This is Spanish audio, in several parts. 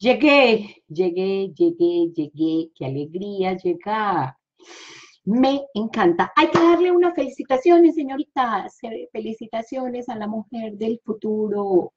Llegué, llegué, llegué, llegué, qué alegría llegar. Me encanta. Hay que darle unas felicitaciones, señorita. Felicitaciones a la mujer del futuro,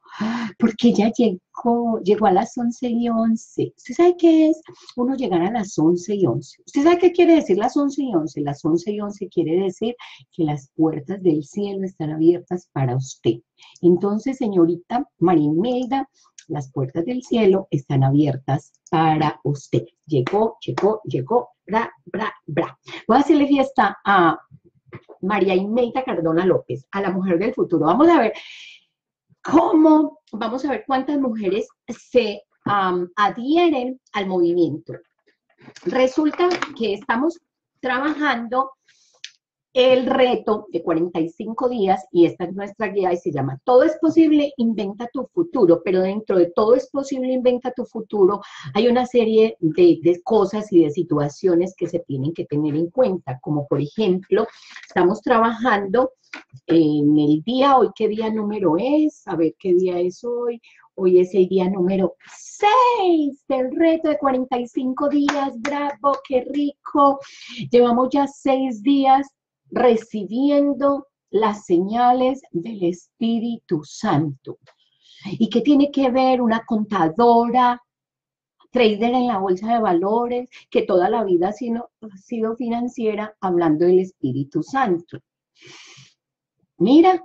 porque ya llegó, llegó a las 11 y 11. ¿Usted sabe qué es? Uno llegar a las 11 y 11. ¿Usted sabe qué quiere decir las 11 y 11? Las 11 y 11 quiere decir que las puertas del cielo están abiertas para usted. Entonces, señorita Marimelda, las puertas del cielo están abiertas para usted. Llegó, llegó, llegó, bra, bra, bra. Voy a hacerle fiesta a María Imelda Cardona López, a la mujer del futuro. Vamos a ver cómo, vamos a ver cuántas mujeres se adhieren al movimiento. Resulta que estamos trabajando el reto de 45 días, y esta es nuestra guía y se llama Todo es posible, inventa tu futuro, pero dentro de Todo es posible, inventa tu futuro, hay una serie de, cosas y de situaciones que se tienen que tener en cuenta, como por ejemplo, estamos trabajando en el día, hoy qué día número es, a ver qué día es hoy, hoy es el día número 6 del reto de 45 días, bravo, qué rico, llevamos ya 6 días recibiendo las señales del Espíritu Santo. ¿Y qué tiene que ver una contadora, trader en la bolsa de valores, que toda la vida ha sido, ha sido financiera, hablando del Espíritu Santo? Mira,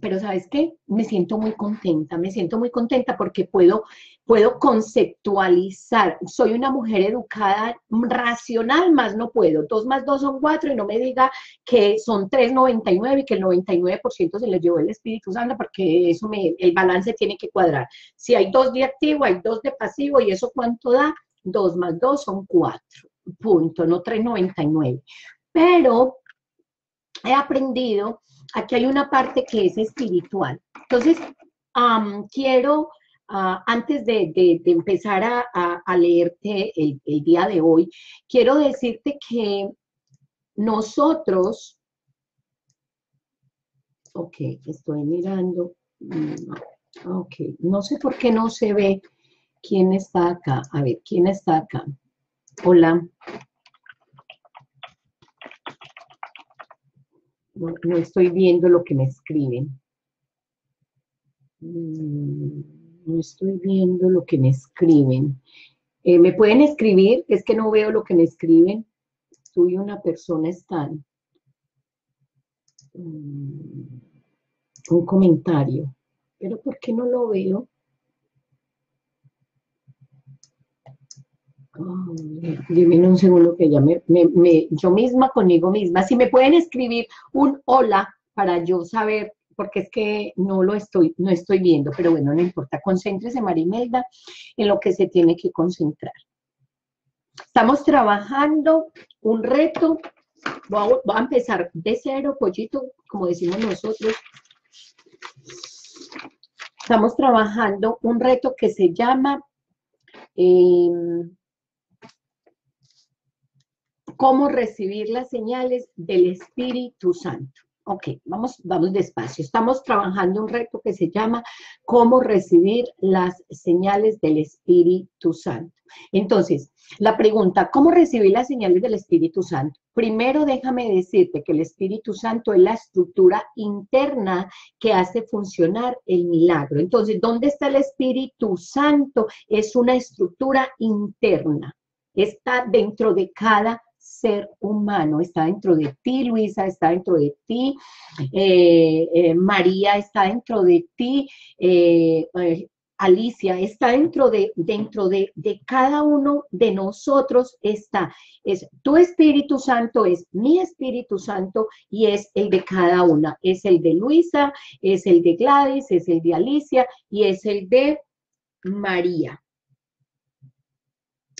pero ¿sabes qué? Me siento muy contenta, me siento muy contenta porque puedo, puedo conceptualizar. Soy una mujer educada, racional, más no puedo. Dos más dos son cuatro y no me diga que son 3,99 y que el 99% se les llevó el Espíritu Santo porque eso me, el balance tiene que cuadrar. Si hay dos de activo, hay dos de pasivo y eso cuánto da? Dos más dos son cuatro, punto, no 3,99. Pero he aprendido aquí hay una parte que es espiritual. Entonces, quiero, ah, antes de, empezar a, leerte el, día de hoy, quiero decirte que nosotros, ok, estoy mirando, ok, no sé por qué no se ve quién está acá. A ver, ¿quién está acá? Hola. No, estoy viendo lo que me escriben. Mm, no estoy viendo lo que me escriben. Eh, ¿Me pueden escribir? Es que no veo lo que me escriben. Soy una persona están. Mm, un comentario. Pero ¿por qué no lo veo? Dime un segundo que ya me, yo misma conmigo misma. Si me pueden escribir un hola para yo saber, porque es que no lo estoy, no estoy viendo, pero bueno, no importa. Concéntrese, Marimelda, en lo que se tiene que concentrar. Estamos trabajando un reto. Voy a, empezar de cero, pollito, como decimos nosotros. Estamos trabajando un reto que se llama eh, cómo recibir las señales del Espíritu Santo. Ok, vamos, vamos despacio. Estamos trabajando un reto que se llama cómo recibir las señales del Espíritu Santo. Entonces, la pregunta, ¿cómo recibir las señales del Espíritu Santo? Primero déjame decirte que el Espíritu Santo es la estructura interna que hace funcionar el milagro. Entonces, ¿dónde está el Espíritu Santo? Es una estructura interna. Está dentro de cada ser humano, está dentro de ti, Luisa, está dentro de ti, eh, eh, María está dentro de ti, eh, Alicia, está dentro de, dentro de, de, cada uno de nosotros está. Es tu Espíritu Santo, es mi Espíritu Santo y es el de cada una. Es el de Luisa, es el de Gladys, es el de Alicia y es el de María.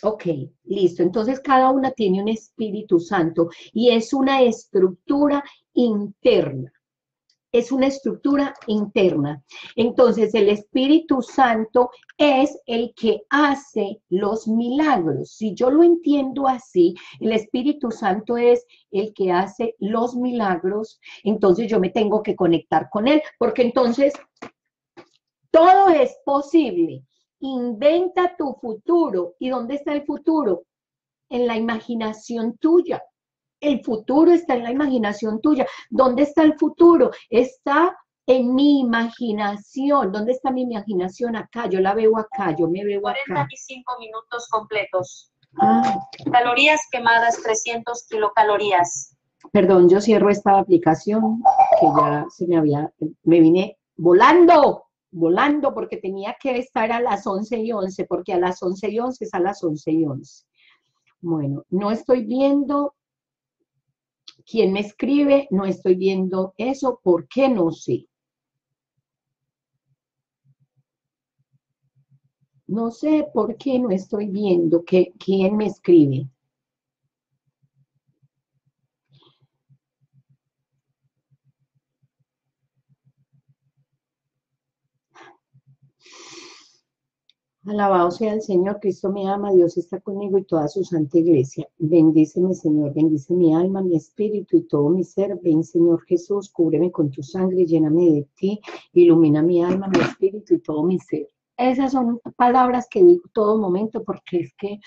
Ok, listo. Entonces cada una tiene un Espíritu Santo y es una estructura interna. Es una estructura interna. Entonces el Espíritu Santo es el que hace los milagros. Si yo lo entiendo así, el Espíritu Santo es el que hace los milagros, entonces yo me tengo que conectar con él, porque entonces todo es posible inventa tu futuro. ¿Y dónde está el futuro? En la imaginación tuya. El futuro está en la imaginación tuya. ¿Dónde está el futuro? Está en mi imaginación. ¿Dónde está mi imaginación? Acá, yo la veo acá, yo me veo acá. 45 minutos completos. Ah. Calorías quemadas, 300 kilocalorías. Perdón, yo cierro esta aplicación que ya se me había, me vine volando, volando porque tenía que estar a las 11 y 11, porque a las 11 y 11 es a las 11 y 11. Bueno, no estoy viendo quién me escribe, no estoy viendo eso, ¿por qué no sé? No sé por qué no estoy viendo que, quién me escribe. Alabado sea el Señor, Cristo me ama, Dios está conmigo y toda su santa iglesia. Bendíceme, Señor, bendice mi alma, mi espíritu y todo mi ser. Ven, Señor Jesús, cúbreme con tu sangre, lléname de ti, ilumina mi alma, mi espíritu y todo mi ser. Esas son palabras que digo todo momento porque es que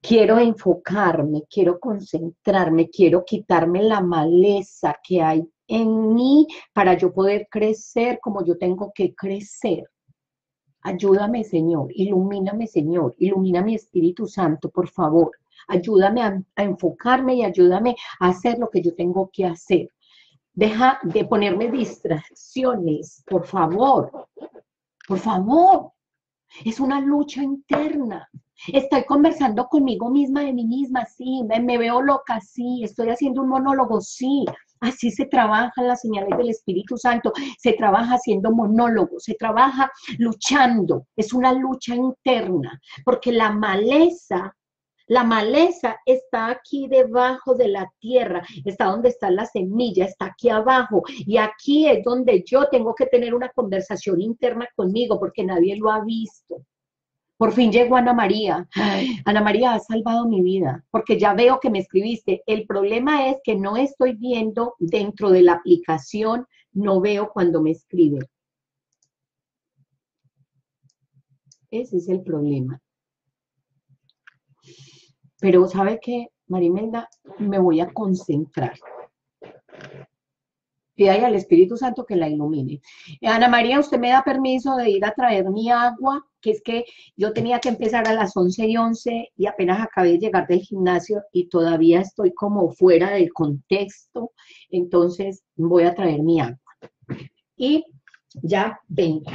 quiero enfocarme, quiero concentrarme, quiero quitarme la maleza que hay en mí para yo poder crecer como yo tengo que crecer. Ayúdame, Señor, ilumíname, Señor, ilumina mi Espíritu Santo, por favor. Ayúdame a, enfocarme y ayúdame a hacer lo que yo tengo que hacer. Deja de ponerme distracciones, por favor. Por favor, es una lucha interna. Estoy conversando conmigo misma de mí misma, sí, me, veo loca, sí, estoy haciendo un monólogo, sí. Así se trabajan las señales del Espíritu Santo, se trabaja haciendo monólogo, se trabaja luchando, es una lucha interna, porque la maleza la maleza está aquí debajo de la tierra, está donde está la semilla, está aquí abajo. Y aquí es donde yo tengo que tener una conversación interna conmigo porque nadie lo ha visto. Por fin llegó Ana María. Ana María ha salvado mi vida porque ya veo que me escribiste. El problema es que no estoy viendo dentro de la aplicación, no veo cuando me escribe. Ese es el problema. Pero ¿sabe qué, Marimelda? Me voy a concentrar. Pídale al Espíritu Santo que la ilumine. Ana María, ¿usted me da permiso de ir a traer mi agua? Que es que yo tenía que empezar a las 11 y 11 y apenas acabé de llegar del gimnasio y todavía estoy como fuera del contexto. Entonces voy a traer mi agua. Y ya vengo.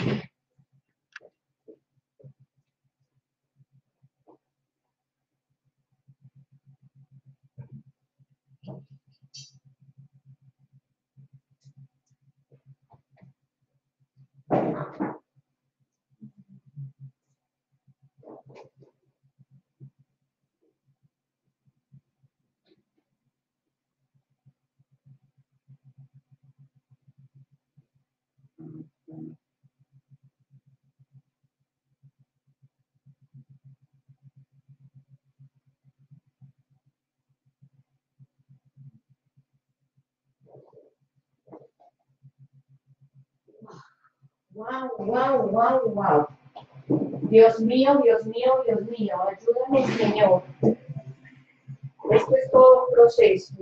Wow, wow, wow, wow. Dios mío, Dios mío, Dios mío, ayúdame, Señor. Esto es todo un proceso.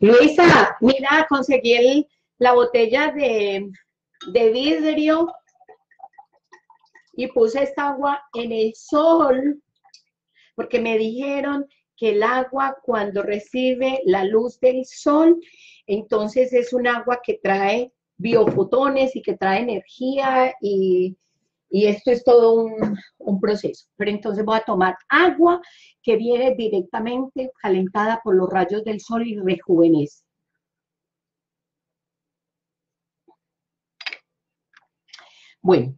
Luisa, mira, conseguí la botella de, de vidrio y puse esta agua en el sol porque me dijeron que el agua cuando recibe la luz del sol, entonces es un agua que trae biofotones y que trae energía y, esto es todo un, proceso. Pero entonces voy a tomar agua que viene directamente calentada por los rayos del sol y rejuvenece. Bueno,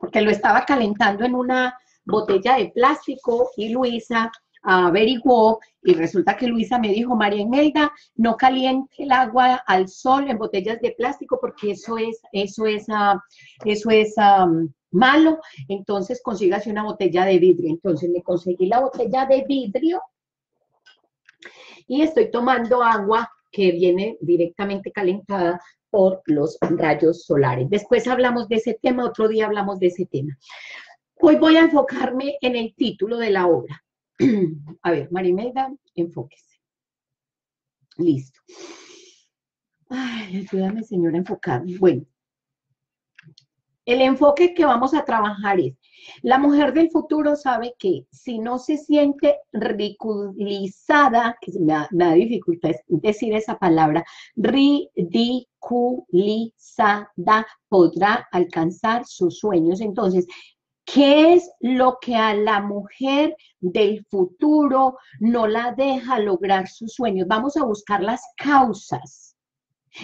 porque lo estaba calentando en una botella de plástico y Luisa averiguó y resulta que Luisa me dijo, María Imelda, no caliente el agua al sol en botellas de plástico porque eso es, eso es, uh, eso es malo, entonces consígase una botella de vidrio. Entonces me conseguí la botella de vidrio y estoy tomando agua que viene directamente calentada por los rayos solares. Después hablamos de ese tema, otro día hablamos de ese tema. Hoy voy a enfocarme en el título de la obra. A ver, Marimelda, enfóquese. Listo. Ay, ayúdame, señora, a enfocarme. Bueno, el enfoque que vamos a trabajar es, la mujer del futuro sabe que si no se siente ridiculizada, que me me da dificultad decir esa palabra, ridiculizada, podrá alcanzar sus sueños. Entonces, ¿Qué es lo que a la mujer del futuro no la deja lograr sus sueños? Vamos a buscar las causas.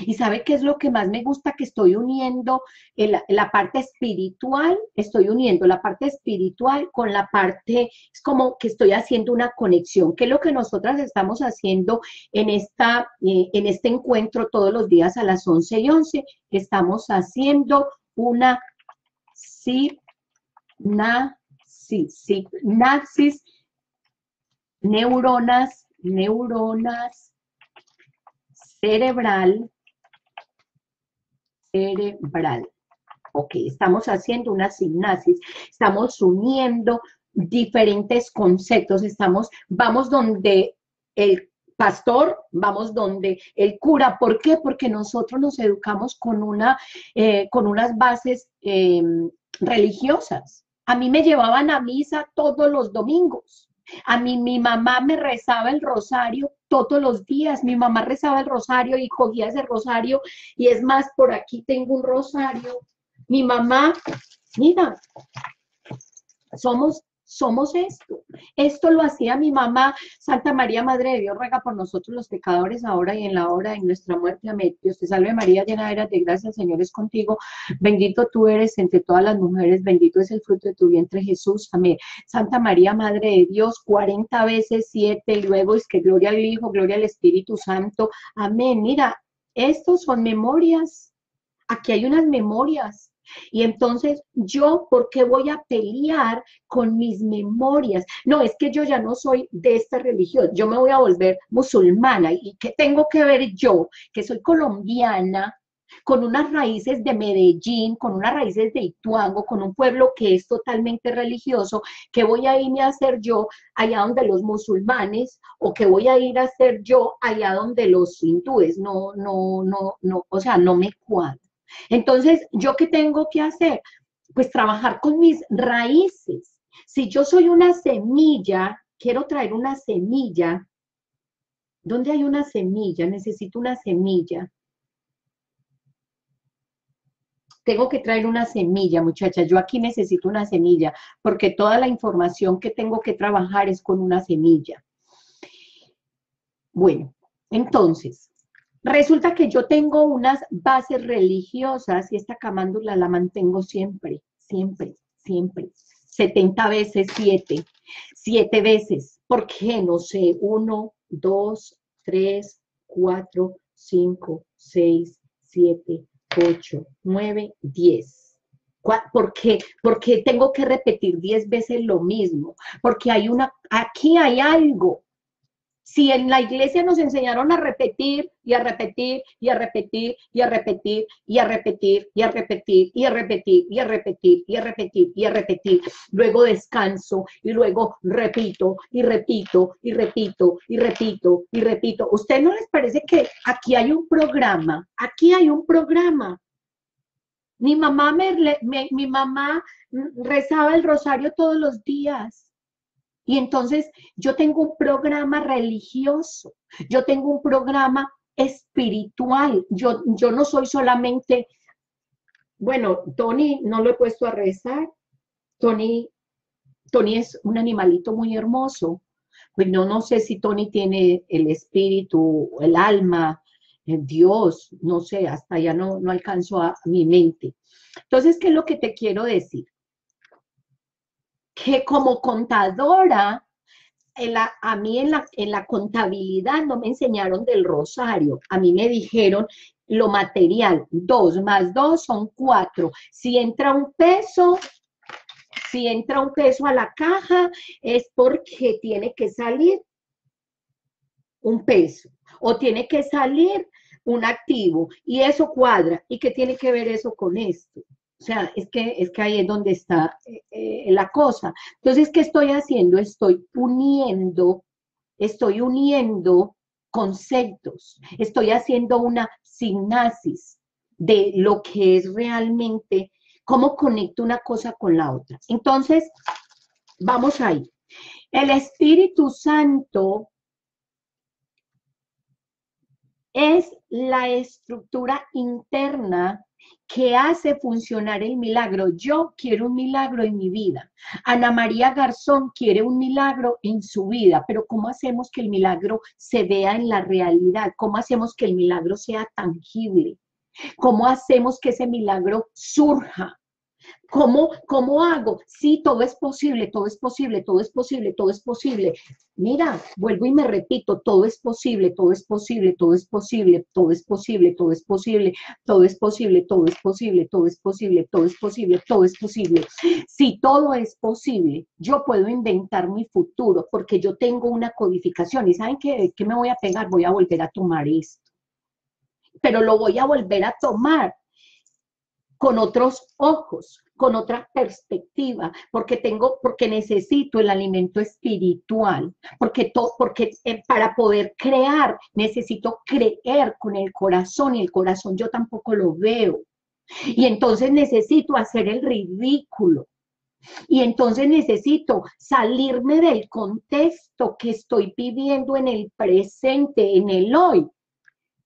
Y sabe qué es lo que más me gusta que estoy uniendo la parte espiritual, estoy uniendo la parte espiritual con la parte, es como que estoy haciendo una conexión, que es lo que nosotras estamos haciendo en, esta, eh, en este encuentro todos los días a las 11 y 11, estamos haciendo una sí naxis, neuronas, neuronas, cerebral, cerebral. Ok, estamos haciendo una sinapsis, estamos uniendo diferentes conceptos, estamos, vamos donde el pastor, vamos donde el cura. ¿Por qué? Porque nosotros nos educamos con, una, eh, con unas bases em, religiosas. A mí me llevaban a misa todos los domingos. A mí mi mamá me rezaba el rosario todos los días. Mi mamá rezaba el rosario y cogía ese rosario. Y es más, por aquí tengo un rosario. Mi mamá, mira, somos somos esto. Esto lo hacía mi mamá, Santa María, Madre de Dios, ruega por nosotros los pecadores, ahora y en la hora de nuestra muerte. Amén. Dios te salve María, llena eres de gracia, el Señor es contigo. Bendito tú eres entre todas las mujeres, bendito es el fruto de tu vientre, Jesús. Amén. Santa María, Madre de Dios, 40 veces 7, y luego es que gloria al Hijo, gloria al Espíritu Santo. Amén. Mira, estos son memorias. Aquí hay unas memorias y entonces, ¿yo por qué voy a pelear con mis memorias? No, es que yo ya no soy de esta religión, yo me voy a volver musulmana. ¿Y qué tengo que ver yo, que soy colombiana, con unas raíces de Medellín, con unas raíces de Ituango, con un pueblo que es totalmente religioso, que voy a irme a hacer yo allá donde los musulmanes o que voy a ir a hacer yo allá donde los hindúes? No, no, no, no, o sea, no me cuadra. Entonces, ¿yo qué tengo que hacer? Pues trabajar con mis raíces. Si yo soy una semilla, quiero traer una semilla. ¿Dónde hay una semilla? Necesito una semilla. Tengo que traer una semilla, muchachas. Yo aquí necesito una semilla, porque toda la información que tengo que trabajar es con una semilla. Bueno, entonces, Resulta que yo tengo unas bases religiosas y esta camándula la mantengo siempre, siempre, siempre. 70 veces 7, 7 veces. ¿Por qué? No sé, 1, 2, 3, 4, 5, 6, 7, 8, 9, 10. ¿Por qué? Porque tengo que repetir 10 veces lo mismo. Porque hay una, aquí hay algo si en la iglesia nos enseñaron a repetir y a repetir y a repetir y a repetir y a repetir y a repetir y a repetir y a repetir y a repetir y a repetir, luego descanso y luego repito y repito y repito y repito y repito. ¿Usted no les parece que aquí hay un programa? Aquí hay un programa. Mi mamá me, mi mamá rezaba el rosario todos los días y entonces yo tengo un programa religioso, yo tengo un programa espiritual, yo, yo no soy solamente, bueno, Tony no lo he puesto a rezar, Tony, Tony es un animalito muy hermoso, pues no, sé si Tony tiene el espíritu, el alma, Dios, no sé, hasta ya no, no alcanzo a mi mente. Entonces, ¿qué es lo que te quiero decir? Que como contadora, a mí en la, en la contabilidad no me enseñaron del rosario, a mí me dijeron lo material, dos más dos son cuatro. Si entra un peso, si entra un peso a la caja, es porque tiene que salir un peso o tiene que salir un activo y eso cuadra. ¿Y qué tiene que ver eso con esto? O sea, es que, es que ahí es donde está eh, eh, la cosa. Entonces, ¿qué estoy haciendo? Estoy uniendo, estoy uniendo conceptos, estoy haciendo una sinapsis de lo que es realmente, cómo conecto una cosa con la otra. Entonces, vamos ahí. El Espíritu Santo es la estructura interna que hace funcionar el milagro. Yo quiero un milagro en mi vida. Ana María Garzón quiere un milagro en su vida, pero ¿cómo hacemos que el milagro se vea en la realidad? ¿Cómo hacemos que el milagro sea tangible? ¿Cómo hacemos que ese milagro surja? ¿Cómo, ¿Cómo hago? Sí, todo es posible, todo es posible, todo es posible, todo es posible. Mira, vuelvo y me repito, todo es posible, todo es posible, todo es posible, todo es posible, todo es posible, todo es posible, todo es posible, todo es posible, todo es posible, todo es posible. Si todo es posible, yo puedo inventar mi futuro porque yo tengo una codificación. ¿Y saben qué, qué me voy a pegar? Voy a volver a tomar esto. Pero lo voy a volver a tomar con otros ojos, con otra perspectiva, porque tengo, porque necesito el alimento espiritual, porque, porque eh, para poder crear necesito creer con el corazón y el corazón yo tampoco lo veo. Y entonces necesito hacer el ridículo. Y entonces necesito salirme del contexto que estoy viviendo en el presente, en el hoy,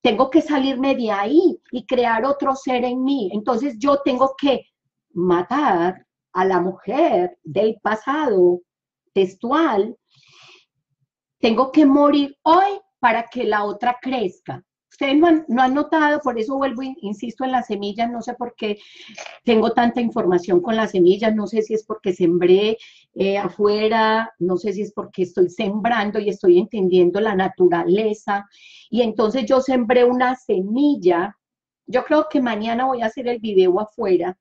tengo que salirme de ahí y crear otro ser en mí. Entonces yo tengo que matar a la mujer del pasado textual. Tengo que morir hoy para que la otra crezca. Ustedes no han, notado, por eso vuelvo, insisto en las semillas, no sé por qué tengo tanta información con las semillas, no sé si es porque sembré eh, afuera, no sé si es porque estoy sembrando y estoy entendiendo la naturaleza. Y entonces yo sembré una semilla, yo creo que mañana voy a hacer el video afuera,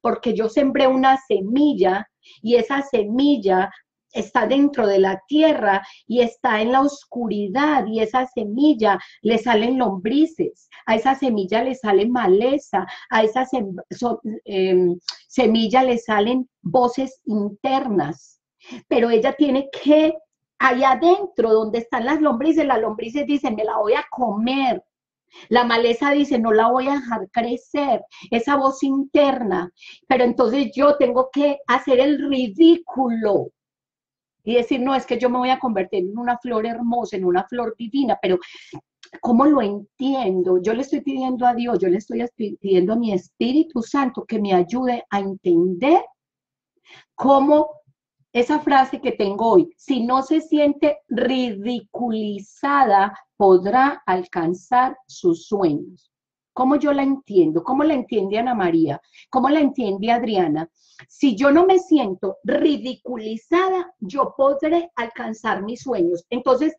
porque yo sembré una semilla y esa semilla está dentro de la tierra y está en la oscuridad y esa semilla le salen lombrices, a esa semilla le sale maleza, a esa em, semilla le salen voces internas, pero ella tiene que, allá adentro donde están las lombrices, las lombrices dicen, me la voy a comer, la maleza dice, no la voy a dejar crecer, esa voz interna, pero entonces yo tengo que hacer el ridículo y decir, no, es que yo me voy a convertir en una flor hermosa, en una flor divina, pero ¿cómo lo entiendo? Yo le estoy pidiendo a Dios, yo le estoy pidiendo a mi Espíritu Santo que me ayude a entender cómo esa frase que tengo hoy, si no se siente ridiculizada, podrá alcanzar sus sueños. ¿Cómo yo la entiendo? ¿Cómo la entiende Ana María? ¿Cómo la entiende Adriana? Si yo no me siento ridiculizada, yo podré alcanzar mis sueños. Entonces,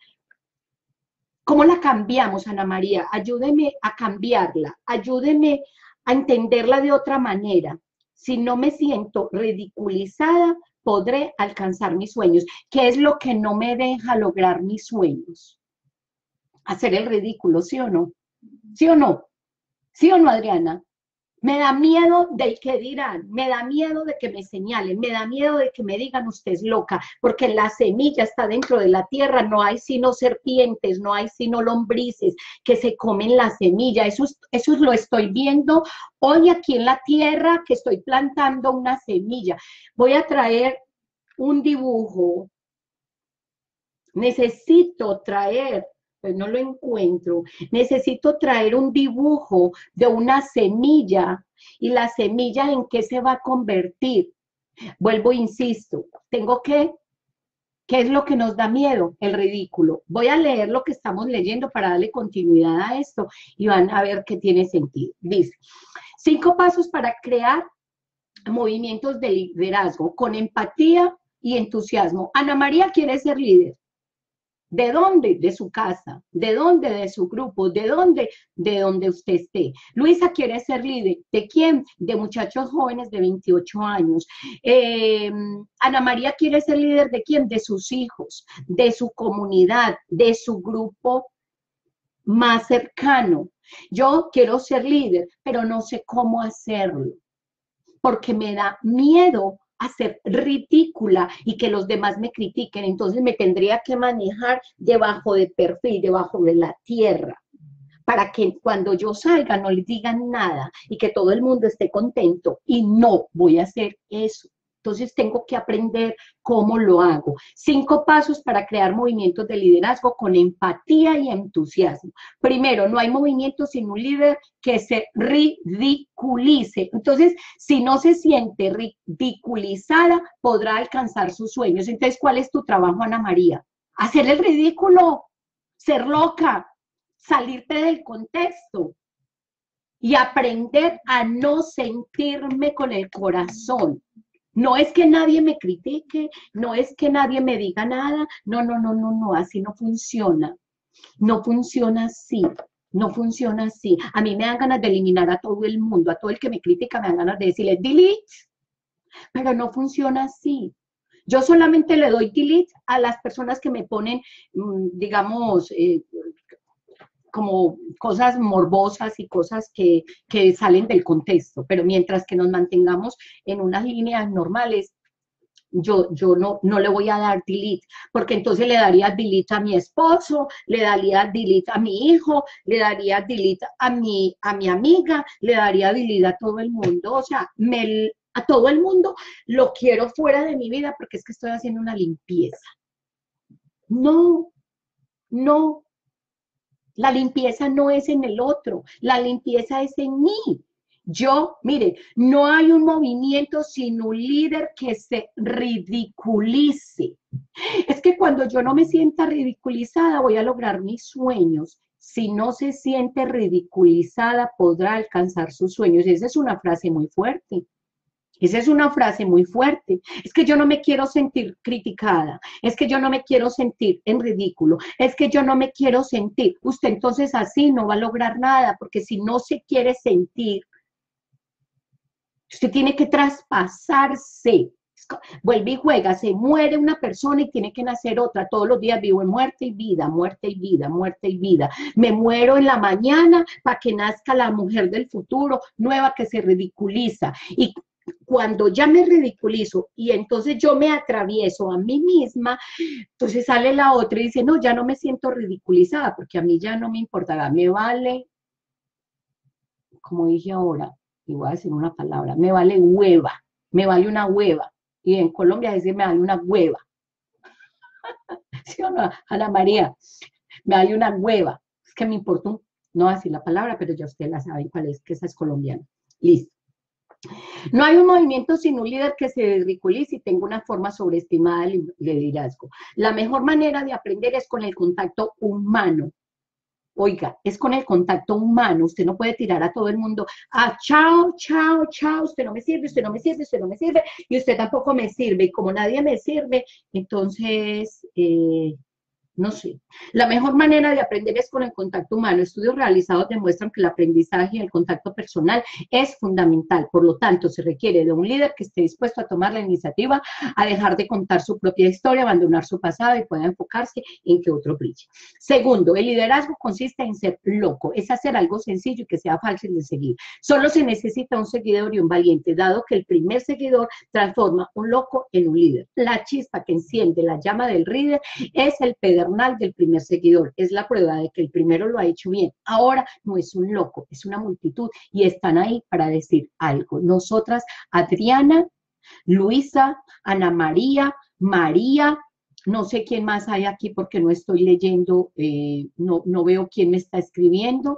¿cómo la cambiamos, Ana María? Ayúdeme a cambiarla, ayúdeme a entenderla de otra manera. Si no me siento ridiculizada, podré alcanzar mis sueños. ¿Qué es lo que no me deja lograr mis sueños? Hacer el ridículo, ¿sí o no? ¿Sí o no? ¿Sí o no, Adriana? Me da miedo del que dirán, me da miedo de que me señalen, me da miedo de que me digan usted es loca, porque la semilla está dentro de la tierra, no hay sino serpientes, no hay sino lombrices que se comen la semilla. Eso, eso lo estoy viendo hoy aquí en la tierra que estoy plantando una semilla. Voy a traer un dibujo. Necesito traer pues no lo encuentro. Necesito traer un dibujo de una semilla y la semilla en qué se va a convertir. Vuelvo, insisto, tengo que, ¿qué es lo que nos da miedo? El ridículo. Voy a leer lo que estamos leyendo para darle continuidad a esto y van a ver qué tiene sentido. Dice, cinco pasos para crear movimientos de liderazgo con empatía, y entusiasmo. Ana María quiere ser líder. ¿De dónde? De su casa. ¿De dónde? De su grupo. ¿De dónde? De donde usted esté. Luisa quiere ser líder. ¿De quién? De muchachos jóvenes de 28 años. Em, Ana María quiere ser líder de quién? De sus hijos, de su comunidad, de su grupo más cercano. Yo quiero ser líder, pero no sé cómo hacerlo, porque me da miedo a ser ridícula y que los demás me critiquen. Entonces me tendría que manejar debajo de perfil, debajo de la tierra, para que cuando yo salga no les digan nada y que todo el mundo esté contento. Y no voy a hacer eso. Entonces tengo que aprender cómo lo hago. Cinco pasos para crear movimientos de liderazgo con empatía y entusiasmo. Primero, no hay movimiento sin un líder que se ridiculice. Entonces, si no se siente ridiculizada, podrá alcanzar sus sueños. Entonces, ¿cuál es tu trabajo, Ana María? Hacer el ridículo, ser loca, salirte del contexto y aprender a no sentirme con el corazón. No es que nadie me critique, no es que nadie me diga nada, no, no, no, no, no, así no funciona. No funciona así, no funciona así. A mí me dan ganas de eliminar a todo el mundo, a todo el que me critica me dan ganas de decirle delete, pero no funciona así. Yo solamente le doy delete a las personas que me ponen, mm, digamos, eh, como cosas morbosas y cosas que, salen del contexto, pero mientras que nos mantengamos en unas líneas normales, yo, yo no, no le voy a dar delete, porque entonces le daría delete a mi esposo, le daría delete a mi hijo, le daría delete a mi, a mi amiga, le daría delete a todo el mundo, o sea, a todo el mundo lo quiero fuera de mi vida porque es que estoy haciendo una limpieza. No, no, la limpieza no es en el otro, la limpieza es en mí. Yo, mire, no hay un movimiento sin un líder que se ridiculice. Es que cuando yo no me sienta ridiculizada voy a lograr mis sueños. Si no se siente ridiculizada podrá alcanzar sus sueños. Esa es una frase muy fuerte. Esa es una frase muy fuerte. Es que yo no me quiero sentir criticada. Es que yo no me quiero sentir en ridículo. Es que yo no me quiero sentir. Usted entonces así no va a lograr nada, porque si no se quiere sentir, usted tiene que traspasarse. Vuelve y juega, se muere una persona y tiene que nacer otra. Todos los días vivo en muerte y vida, muerte y vida, muerte y vida. Me muero en la mañana para que nazca la mujer del futuro, nueva que se ridiculiza. Y cuando ya me ridiculizo y entonces yo me atravieso a mí misma, entonces sale la otra y dice, no, ya no me siento ridiculizada porque a mí ya no me importará, me vale, como dije ahora, y voy a decir una palabra, me vale hueva, me vale una hueva. Y en Colombia dice, me vale una hueva. ¿Sí o no, Ana María? Me vale una hueva. Es que me importa un, no así la palabra, pero ya usted la sabe cuál es, que esa es colombiana. Listo. No hay un movimiento sin un líder que se ridiculice y tenga una forma sobreestimada de liderazgo. La mejor manera de aprender es con el contacto humano. Oiga, es con el contacto humano. Usted no puede tirar a todo el mundo a ah, chao, chao, chao. Usted no me sirve, usted no me sirve, usted no me sirve y usted tampoco me sirve. Y como nadie me sirve, entonces eh, no sé. La mejor manera de aprender es con el contacto humano. Estudios realizados demuestran que el aprendizaje y el contacto personal es fundamental. Por lo tanto, se requiere de un líder que esté dispuesto a tomar la iniciativa, a dejar de contar su propia historia, abandonar su pasado y pueda enfocarse en que otro brille. Segundo, el liderazgo consiste en ser loco, es hacer algo sencillo y que sea fácil de seguir. Solo se necesita un seguidor y un valiente, dado que el primer seguidor transforma un loco en un líder. La chispa que enciende la llama del líder es el del primer seguidor. Es la prueba de que el primero lo ha hecho bien. Ahora no es un loco, es una multitud y están ahí para decir algo. Nosotras, Adriana, Luisa, Ana María, María, no sé quién más hay aquí porque no estoy leyendo, eh, no, no veo quién me está escribiendo.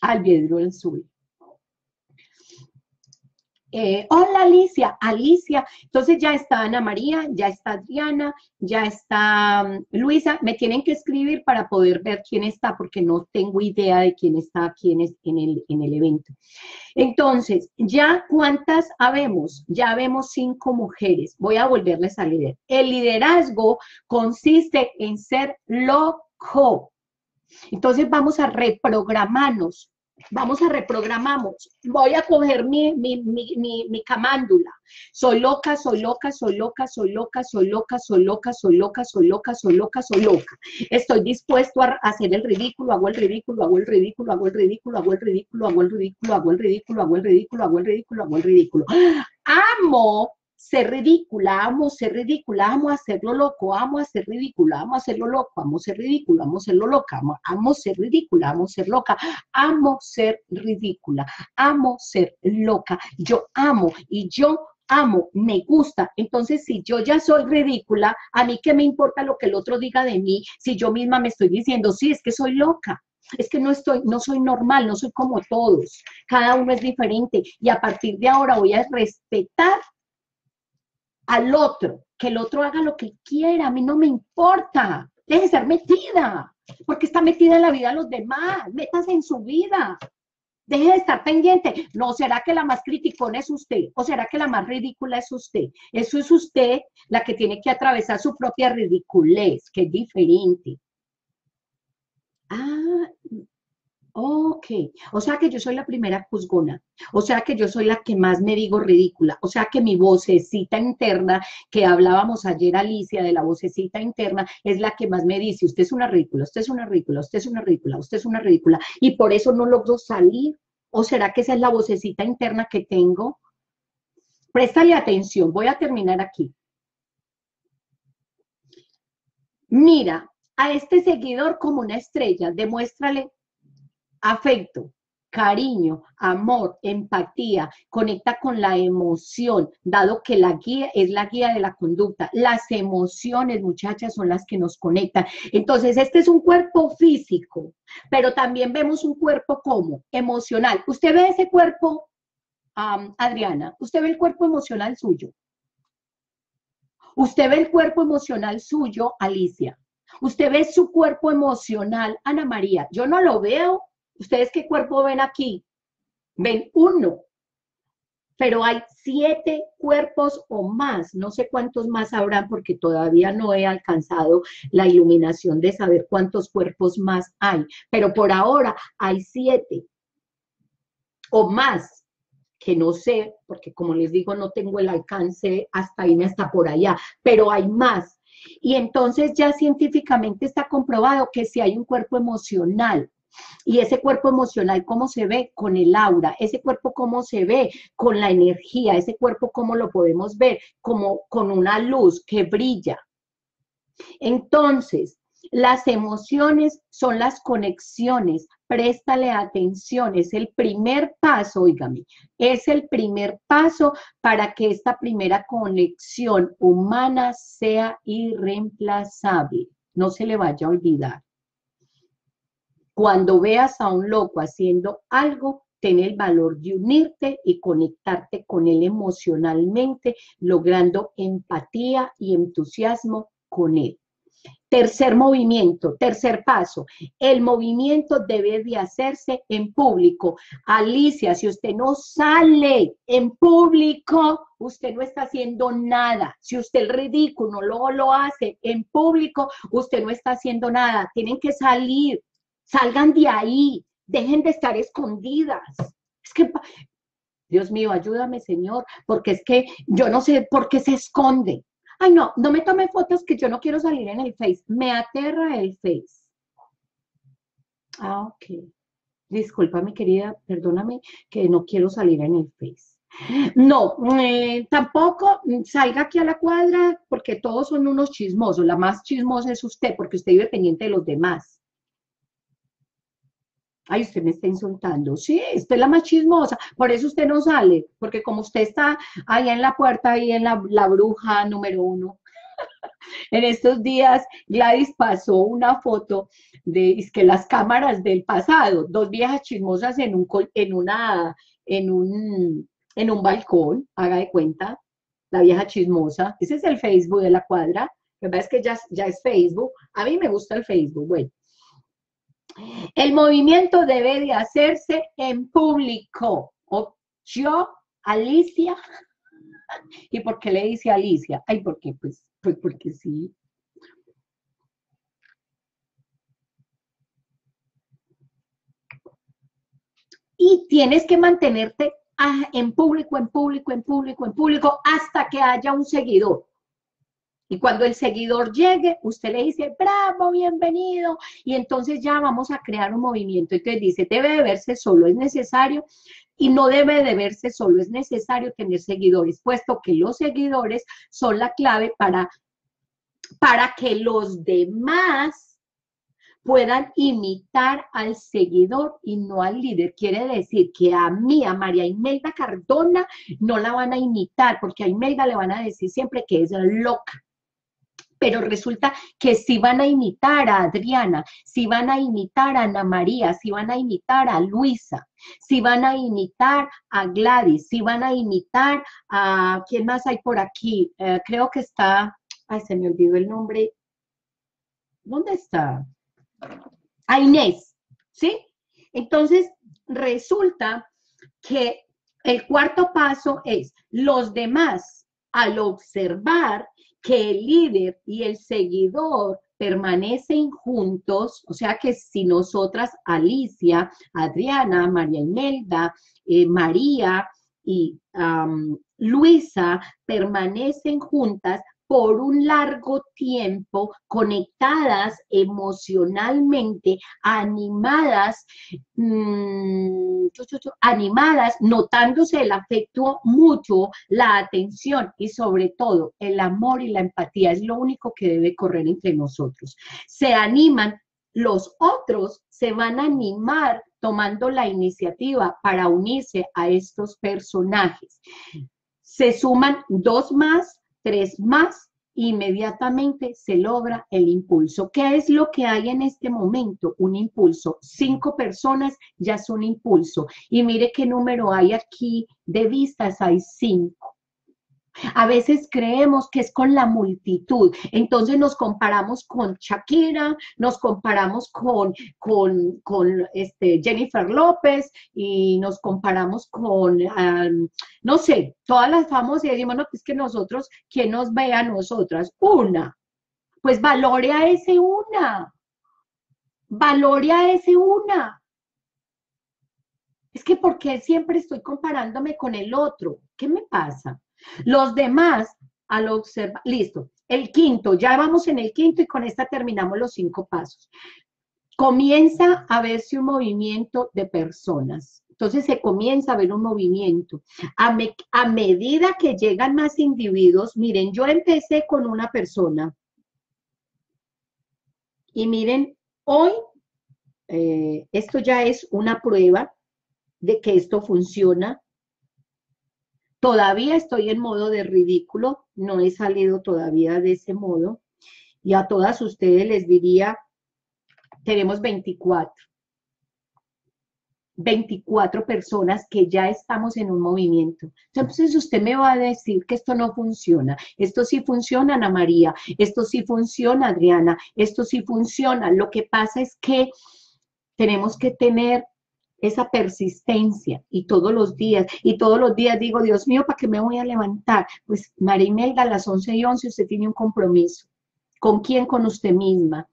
Albiedro el Sur. Eh, hola Alicia, Alicia. Entonces ya está Ana María, ya está Adriana, ya está mm, Luisa. Me tienen que escribir para poder ver quién está, porque no tengo idea de quién está aquí en, el, en el evento. Entonces, ya cuántas habemos? Ya vemos cinco mujeres. Voy a volverles a leer. El liderazgo consiste en ser loco. Entonces vamos a reprogramarnos Vamos a reprogramamos. Voy a coger mi, mi, mi, mi, camándula. Soy loca, soy loca, soy loca, soy loca, soy loca, soy loca, soy loca, soy loca, soy loca, soy loca. Estoy dispuesto a hacer el ridículo, hago el ridículo, hago el ridículo, hago el ridículo, hago el ridículo, hago el ridículo, hago el ridículo, hago el ridículo, hago el ridículo, hago el ridículo. Amo ser ridícula, amo ser ridícula, amo hacerlo loco, amo hacer ridícula, amo hacerlo loco, amo ser ridícula, amo hacerlo loca, amo, amo ser ridícula, amo ser loca, amo ser ridícula, amo ser loca, yo amo y yo amo, me gusta. Entonces, si yo ya soy ridícula, a mí qué me importa lo que el otro diga de mí, si yo misma me estoy diciendo, sí, es que soy loca. Es que no estoy, no soy normal, no soy como todos. Cada uno es diferente. Y a partir de ahora voy a respetar al otro, que el otro haga lo que quiera, a mí no me importa, deje de ser metida, porque está metida en la vida de los demás, métase en su vida, deje de estar pendiente, no, ¿será que la más criticona es usted? ¿O será que la más ridícula es usted? Eso es usted la que tiene que atravesar su propia ridiculez, que es diferente. Ah, Ok, o sea que yo soy la primera juzgona, o sea que yo soy la que más me digo ridícula, o sea que mi vocecita interna, que hablábamos ayer Alicia de la vocecita interna, es la que más me dice, usted es una ridícula, usted es una ridícula, usted es una ridícula, usted es una ridícula, y por eso no logro salir, o será que esa es la vocecita interna que tengo. Préstale atención, voy a terminar aquí. Mira a este seguidor como una estrella, demuéstrale afecto, cariño, amor, empatía, conecta con la emoción, dado que la guía es la guía de la conducta. Las emociones, muchachas, son las que nos conectan. Entonces, este es un cuerpo físico, pero también vemos un cuerpo como emocional. ¿Usted ve ese cuerpo, Adriana? ¿Usted ve el cuerpo emocional suyo? ¿Usted ve el cuerpo emocional suyo, Alicia? ¿Usted ve su cuerpo emocional, Ana María? Yo no lo veo ¿Ustedes qué cuerpo ven aquí? Ven uno, pero hay siete cuerpos o más, no sé cuántos más habrán porque todavía no he alcanzado la iluminación de saber cuántos cuerpos más hay, pero por ahora hay siete o más, que no sé, porque como les digo, no tengo el alcance hasta irme hasta por allá, pero hay más. Y entonces ya científicamente está comprobado que si hay un cuerpo emocional, y ese cuerpo emocional, ¿cómo se ve? Con el aura. Ese cuerpo, ¿cómo se ve? Con la energía. Ese cuerpo, ¿cómo lo podemos ver? Como con una luz que brilla. Entonces, las emociones son las conexiones. Préstale atención. Es el primer paso, oígame, es el primer paso para que esta primera conexión humana sea irreemplazable. No se le vaya a olvidar. Cuando veas a un loco haciendo algo, ten el valor de unirte y conectarte con él emocionalmente, logrando empatía y entusiasmo con él. Tercer movimiento, tercer paso, el movimiento debe de hacerse en público. Alicia, si usted no sale en público, usted no está haciendo nada. Si usted el ridículo no lo hace en público, usted no está haciendo nada. Tienen que salir, Salgan de ahí, dejen de estar escondidas. Es que, Dios mío, ayúdame, Señor, porque es que yo no sé por qué se esconde. Ay, no, no me tome fotos que yo no quiero salir en el Face. Me aterra el Face. Ah, ok. Disculpa, mi querida, perdóname que no quiero salir en el Face. No, eh, tampoco salga aquí a la cuadra porque todos son unos chismosos. La más chismosa es usted porque usted vive pendiente de los demás. Ay, usted me está insultando. Sí, usted es la más chismosa. Por eso usted no sale, porque como usted está ahí en la puerta, ahí en la, la bruja número uno. en estos días, Gladys pasó una foto de es que las cámaras del pasado, dos viejas chismosas en un en una en un en un balcón, haga de cuenta, la vieja chismosa. Ese es el Facebook de la cuadra. La verdad es que ya, ya es Facebook. A mí me gusta el Facebook. Bueno. El movimiento debe de hacerse en público. O yo, Alicia, ¿y por qué le dice Alicia? Ay, porque pues, pues porque sí. Y tienes que mantenerte ah, en público, en público, en público, en público, hasta que haya un seguidor. Y cuando el seguidor llegue, usted le dice, bravo, bienvenido, y entonces ya vamos a crear un movimiento. Entonces dice, debe de verse solo, es necesario, y no debe de verse solo, es necesario tener seguidores, puesto que los seguidores son la clave para, para que los demás puedan imitar al seguidor y no al líder. Quiere decir que a mí, a María Imelda Cardona, no la van a imitar, porque a Imelda le van a decir siempre que es loca pero resulta que si van a imitar a Adriana, si van a imitar a Ana María, si van a imitar a Luisa, si van a imitar a Gladys, si van a imitar a, ¿quién más hay por aquí? Eh, creo que está, ay, se me olvidó el nombre. ¿Dónde está? A Inés, ¿sí? Entonces, resulta que el cuarto paso es los demás al observar que el líder y el seguidor permanecen juntos, o sea que si nosotras, Alicia, Adriana, María Imelda, eh, María y Luisa permanecen juntas, por un largo tiempo conectadas emocionalmente, animadas, mm, animadas, notándose el afecto mutuo, la atención y sobre todo el amor y la empatía. Es lo único que debe correr entre nosotros. Se animan, los otros se van a animar tomando la iniciativa para unirse a estos personajes. Se suman dos más tres más, inmediatamente se logra el impulso. ¿Qué es lo que hay en este momento? Un impulso. Cinco personas ya es un impulso. Y mire qué número hay aquí de vistas, hay cinco. A veces creemos que es con la multitud, entonces nos comparamos con Shakira, nos comparamos con, con, con este Jennifer López y nos comparamos con, no sé, todas las famosas y decimos, no, pues que nosotros, ¿quién nos ve a nosotras? Una. Pues valore a ese una. Valore a ese una. Es que porque siempre estoy comparándome con el otro. ¿Qué me pasa? Los demás, al observar, listo, el quinto, ya vamos en el quinto y con esta terminamos los cinco pasos. Comienza a verse un movimiento de personas. Entonces se comienza a ver un movimiento. A, medida que llegan más individuos, miren, yo empecé con una persona. Y miren, hoy eh, esto ya es una prueba de que esto funciona. Todavía estoy en modo de ridículo, no he salido todavía de ese modo. Y a todas ustedes les diría, tenemos 24. 24 personas que ya estamos en un movimiento. Entonces usted me va a decir que esto no funciona. Esto sí funciona, Ana María. Esto sí funciona, Adriana. Esto sí funciona. Lo que pasa es que tenemos que tener esa persistencia y todos los días, y todos los días digo, Dios mío, ¿para qué me voy a levantar? Pues Marimelda, a las 11 y 11 usted tiene un compromiso. ¿Con quién? Con usted misma.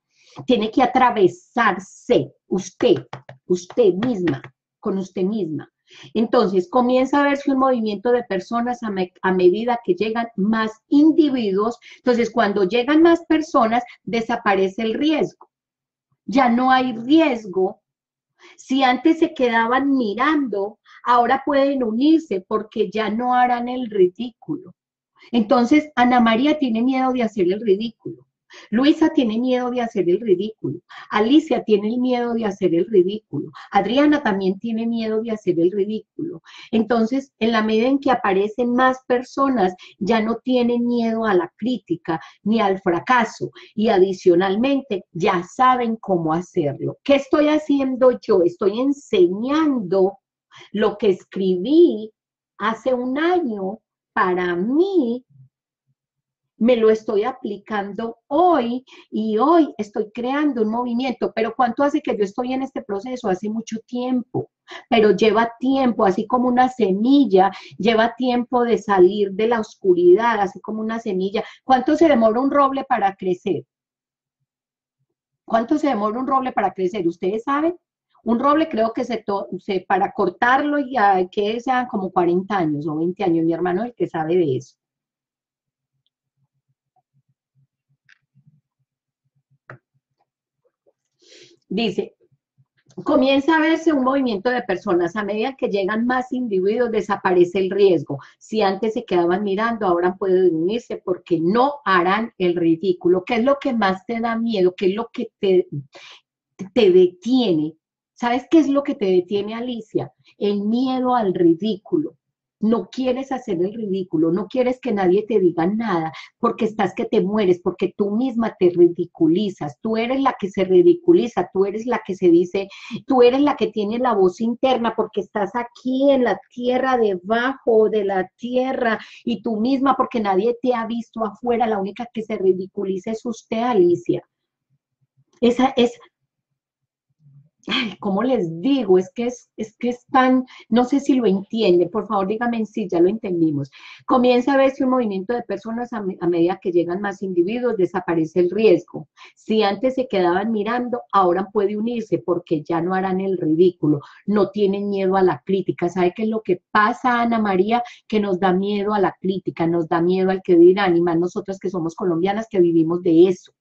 Tiene que atravesarse usted, usted misma, con usted misma. Entonces, comienza a verse un movimiento de personas a, a, medida que llegan más individuos. Entonces, cuando llegan más personas, desaparece el riesgo. Ya no hay riesgo si antes se quedaban mirando, ahora pueden unirse porque ya no harán el ridículo. Entonces, Ana María tiene miedo de hacer el ridículo. Luisa tiene miedo de hacer el ridículo. Alicia tiene el miedo de hacer el ridículo. Adriana también tiene miedo de hacer el ridículo. Entonces, en la medida en que aparecen más personas, ya no tienen miedo a la crítica ni al fracaso. Y adicionalmente, ya saben cómo hacerlo. ¿Qué estoy haciendo yo? Estoy enseñando lo que escribí hace un año, para mí, me lo estoy aplicando hoy y hoy estoy creando un movimiento, pero ¿cuánto hace que yo estoy en este proceso? Hace mucho tiempo, pero lleva tiempo, así como una semilla, lleva tiempo de salir de la oscuridad, así como una semilla. ¿Cuánto se demora un roble para crecer? ¿Cuánto se demora un roble para crecer? ¿Ustedes saben? Un roble creo que se, se para cortarlo y que sean como 40 años o 20 años. Mi hermano el que sabe de eso. Dice, comienza a verse un movimiento de personas. A medida que llegan más individuos, desaparece el riesgo. Si antes se quedaban mirando, ahora pueden unirse porque no harán el ridículo. ¿Qué es lo que más te da miedo? ¿Qué es lo que te, te detiene? ¿Sabes qué es lo que te detiene, Alicia? El miedo al ridículo no quieres hacer el ridículo, no quieres que nadie te diga nada, porque estás que te mueres, porque tú misma te ridiculizas, tú eres la que se ridiculiza, tú eres la que se dice, tú eres la que tiene la voz interna, porque estás aquí en la tierra, debajo de la tierra, y tú misma, porque nadie te ha visto afuera, la única que se ridiculiza es usted, Alicia. Esa es, ay, ¿cómo les digo? Es que es, es que es tan, no sé si lo entienden, por favor díganme si ya lo entendimos. Comienza a verse un movimiento de personas a, medida que llegan más individuos, desaparece el riesgo. Si antes se quedaban mirando, ahora puede unirse porque ya no harán el ridículo, no tienen miedo a la crítica. ¿Sabe qué es lo que pasa, Ana María? Que nos da miedo a la crítica, nos da miedo al que dirán, y más nosotras que somos colombianas que vivimos de eso.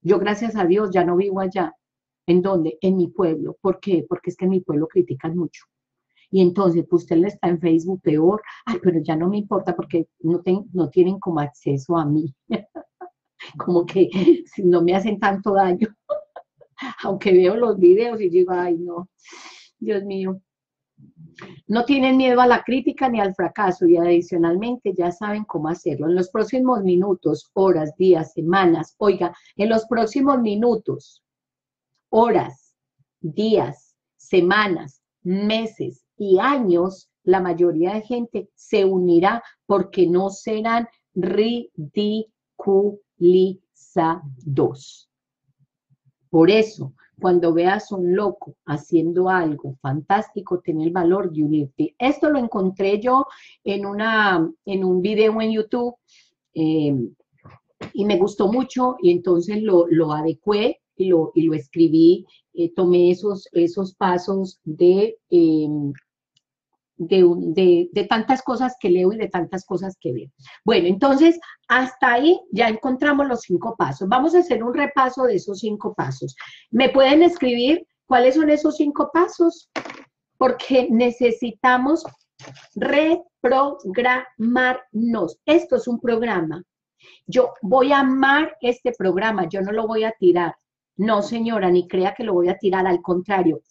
Yo, gracias a Dios, ya no vivo allá, ¿En dónde? En mi pueblo. ¿Por qué? Porque es que en mi pueblo critican mucho. Y entonces, pues usted está en Facebook peor, ay, pero ya no me importa porque no, no tienen como acceso a mí. como que no me hacen tanto daño. Aunque veo los videos y digo, ay, no, Dios mío. No tienen miedo a la crítica ni al fracaso y adicionalmente ya saben cómo hacerlo. En los próximos minutos, horas, días, semanas, oiga, en los próximos minutos, horas, días, semanas, meses y años, la mayoría de gente se unirá porque no serán ridiculizados. Por eso, cuando veas un loco haciendo algo fantástico, ten el valor de unirte. Esto lo encontré yo en, una, en un video en YouTube eh, y me gustó mucho y entonces lo, lo adecué y lo, y lo escribí, eh, tomé esos, esos pasos de, em, de, de, tantas cosas que leo y de tantas cosas que veo. Bueno, entonces, hasta ahí ya encontramos los cinco pasos. Vamos a hacer un repaso de esos cinco pasos. ¿Me pueden escribir cuáles son esos cinco pasos? Porque necesitamos reprogramarnos. Esto es un programa. Yo voy a amar este programa, yo no lo voy a tirar. No, señora, ni crea que lo voy a tirar, al contrario,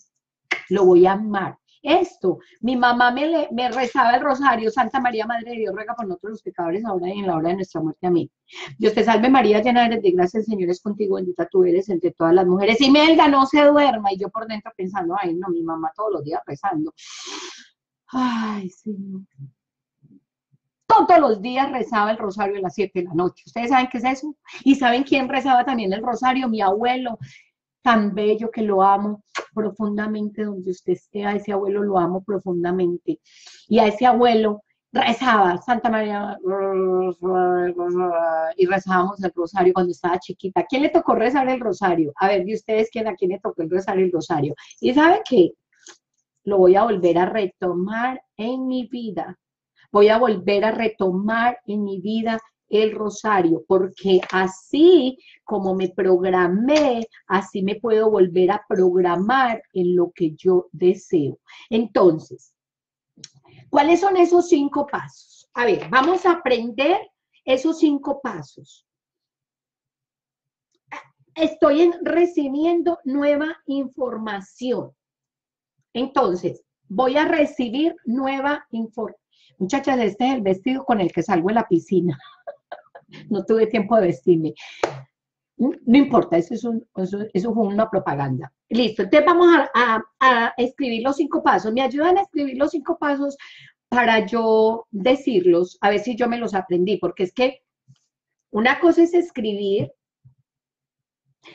lo voy a amar. Esto, mi mamá me, me rezaba el rosario, Santa María, Madre de Dios, ruega por nosotros los pecadores ahora y en la hora de nuestra muerte. Amén. Dios te salve María, llena eres de gracia, el Señor es contigo, bendita tú eres entre todas las mujeres. Y Melga no se duerma, y yo por dentro pensando, ay, no, mi mamá todos los días rezando. Ay, Señor todos los días rezaba el rosario a las 7 de la noche. ¿Ustedes saben qué es eso? ¿Y saben quién rezaba también el rosario? Mi abuelo, tan bello que lo amo profundamente, donde usted esté, a ese abuelo lo amo profundamente. Y a ese abuelo rezaba Santa María y rezábamos el rosario cuando estaba chiquita. ¿Quién le tocó rezar el rosario? A ver, de ustedes, ¿quién a quién le tocó rezar el rosario? Y sabe qué? Lo voy a volver a retomar en mi vida voy a volver a retomar en mi vida el rosario, porque así como me programé, así me puedo volver a programar en lo que yo deseo. Entonces, ¿cuáles son esos cinco pasos? A ver, vamos a aprender esos cinco pasos. Estoy recibiendo nueva información. Entonces, voy a recibir nueva información Muchachas, este es el vestido con el que salgo en la piscina. no tuve tiempo de vestirme. No importa, eso, es un, eso, fue una propaganda. Listo, entonces vamos a, a, escribir los cinco pasos. ¿Me ayudan a escribir los cinco pasos? para yo decirlos, a ver si yo me los aprendí, porque es que una cosa es escribir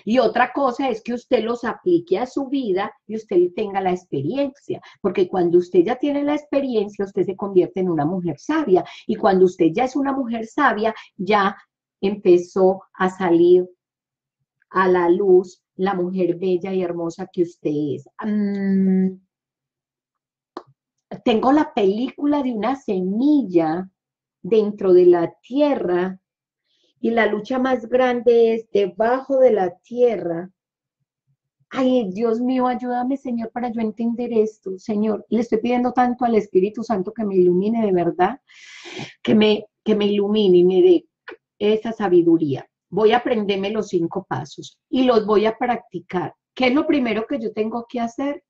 y otra cosa es que usted los aplique a su vida y usted tenga la experiencia, porque cuando usted ya tiene la experiencia, usted se convierte en una mujer sabia. Y cuando usted ya es una mujer sabia, ya empezó a salir a la luz la mujer bella y hermosa que usted es. Mm, tengo la película de una semilla dentro de la tierra y la lucha más grande es debajo de la tierra. Ay, Dios mío, ayúdame, Señor, para yo entender esto. Señor, le estoy pidiendo tanto al Espíritu Santo que me ilumine de verdad, que me, que me ilumine y me dé esa sabiduría. Voy a aprenderme los cinco pasos y los voy a practicar. ¿Qué es lo primero que yo tengo que hacer?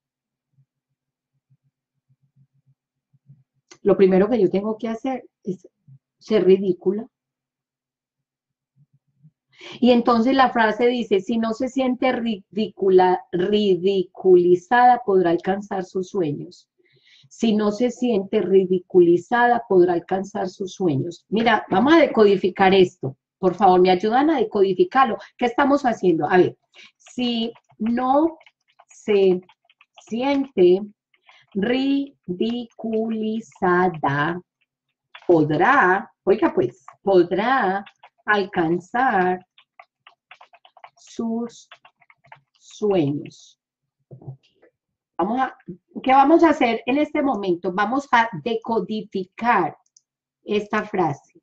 Lo primero que yo tengo que hacer es ser ridícula. Y entonces la frase dice, si no se siente ridícula, ridiculizada, podrá alcanzar sus sueños. Si no se siente ridiculizada, podrá alcanzar sus sueños. Mira, vamos a decodificar esto. Por favor, me ayudan a decodificarlo. ¿Qué estamos haciendo? A ver, si no se siente ridiculizada, podrá, oiga pues, podrá alcanzar sus sueños. Vamos a, ¿Qué vamos a hacer en este momento? Vamos a decodificar esta frase.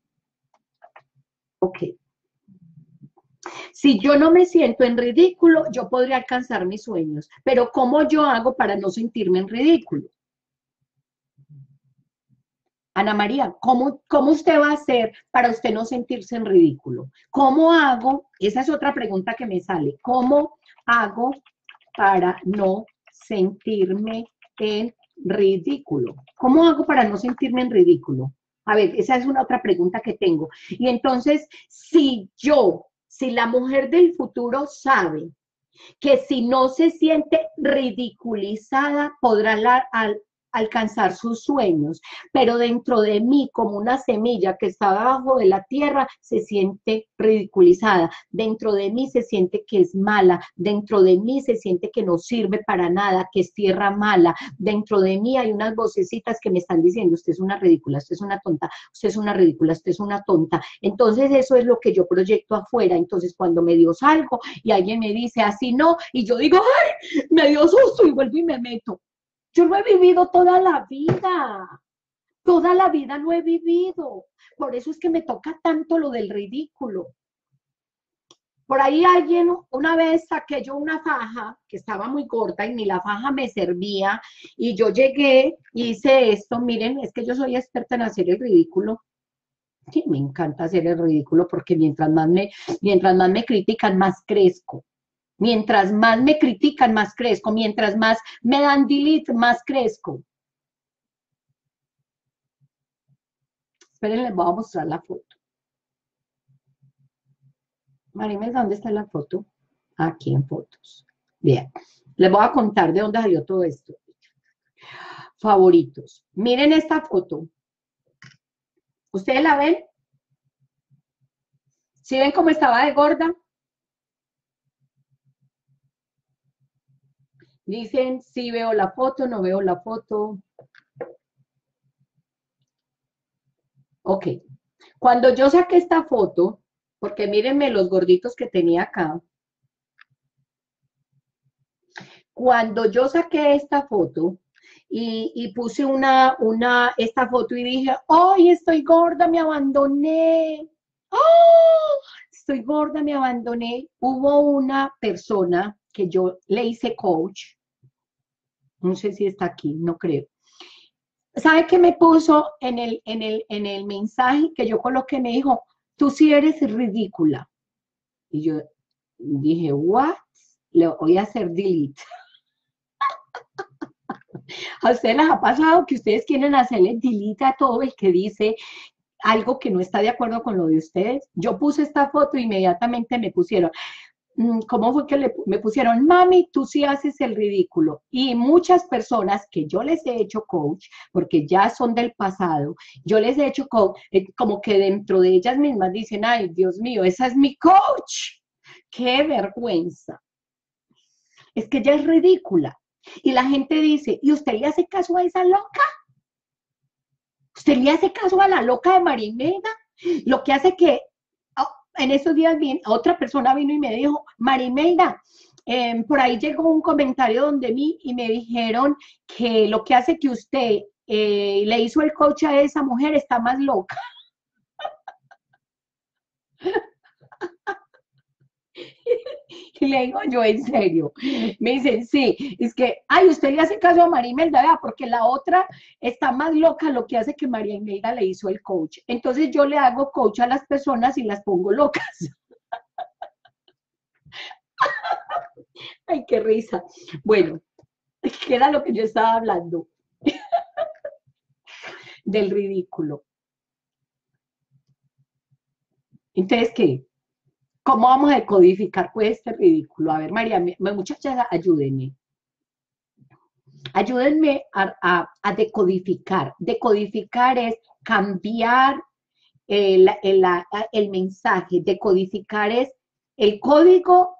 Ok. Si yo no me siento en ridículo, yo podría alcanzar mis sueños. Pero ¿cómo yo hago para no sentirme en ridículo? Ana María, ¿cómo, ¿cómo usted va a hacer para usted no sentirse en ridículo? ¿Cómo hago? Esa es otra pregunta que me sale. ¿Cómo hago para no sentirme en ridículo? ¿Cómo hago para no sentirme en ridículo? A ver, esa es una otra pregunta que tengo. Y entonces, si yo, si la mujer del futuro sabe que si no se siente ridiculizada, podrá al, alcanzar sus sueños, pero dentro de mí, como una semilla que está abajo de la tierra, se siente ridiculizada. Dentro de mí se siente que es mala. Dentro de mí se siente que no sirve para nada, que es tierra mala. Dentro de mí hay unas vocecitas que me están diciendo, usted es una ridícula, usted es una tonta, usted es una ridícula, usted es una tonta. Entonces eso es lo que yo proyecto afuera. Entonces cuando me dio algo y alguien me dice así no, y yo digo, ay, me dio susto y vuelvo y me meto yo lo he vivido toda la vida. Toda la vida lo he vivido. Por eso es que me toca tanto lo del ridículo. Por ahí alguien, una vez saqué yo una faja que estaba muy corta y ni la faja me servía y yo llegué y hice esto. Miren, es que yo soy experta en hacer el ridículo. Sí, me encanta hacer el ridículo porque mientras más me, mientras más me critican, más crezco. Mientras más me critican, más crezco. Mientras más me dan delete, más crezco. Esperen, les voy a mostrar la foto. Marimes, ¿dónde está la foto? Aquí en fotos. Bien, les voy a contar de dónde salió todo esto. Favoritos. Miren esta foto. ¿Ustedes la ven? ¿Sí ven cómo estaba de gorda? Dicen, sí veo la foto, no veo la foto. Ok. Cuando yo saqué esta foto, porque mírenme los gorditos que tenía acá. Cuando yo saqué esta foto y, puse una, esta foto y dije, ¡ay, estoy gorda, me abandoné! ¡Oh! Estoy gorda, me abandoné. Hubo una persona que yo le hice coach no sé si está aquí, no creo. ¿Sabe qué me puso en el, en el, en el mensaje que yo coloqué? Me dijo, tú sí eres ridícula. Y yo dije, what? Le voy a hacer delete. ¿A ustedes les ha pasado que ustedes quieren hacerle delete a todo el que dice algo que no está de acuerdo con lo de ustedes? Yo puse esta foto e inmediatamente me pusieron, ¿cómo fue que le, me pusieron, mami, tú sí haces el ridículo? Y muchas personas que yo les he hecho coach, porque ya son del pasado, yo les he hecho coach, eh, como que dentro de ellas mismas dicen, ay, Dios mío, esa es mi coach. ¡Qué vergüenza! Es que ella es ridícula. Y la gente dice, ¿y usted le hace caso a esa loca? ¿Usted le hace caso a la loca de Marimeda? Lo que hace que en esos días bien, otra persona vino y me dijo, Marimelda, em, por ahí llegó un comentario donde mí y me dijeron que lo que hace que usted eh, le hizo el coach a esa mujer está más loca. Y le digo yo, en serio. Me dicen, sí, es que, ay, usted le hace caso a María Imelda, porque la otra está más loca, lo que hace que María Imelda le hizo el coach. Entonces yo le hago coach a las personas y las pongo locas. Ay, qué risa. Bueno, ¿qué era lo que yo estaba hablando? Del ridículo. Entonces, ¿qué? ¿Cómo vamos a decodificar pues este ridículo? A ver, María, muchachas, ayúdenme. Ayúdenme a, decodificar. Decodificar es cambiar el, el mensaje. Decodificar es el código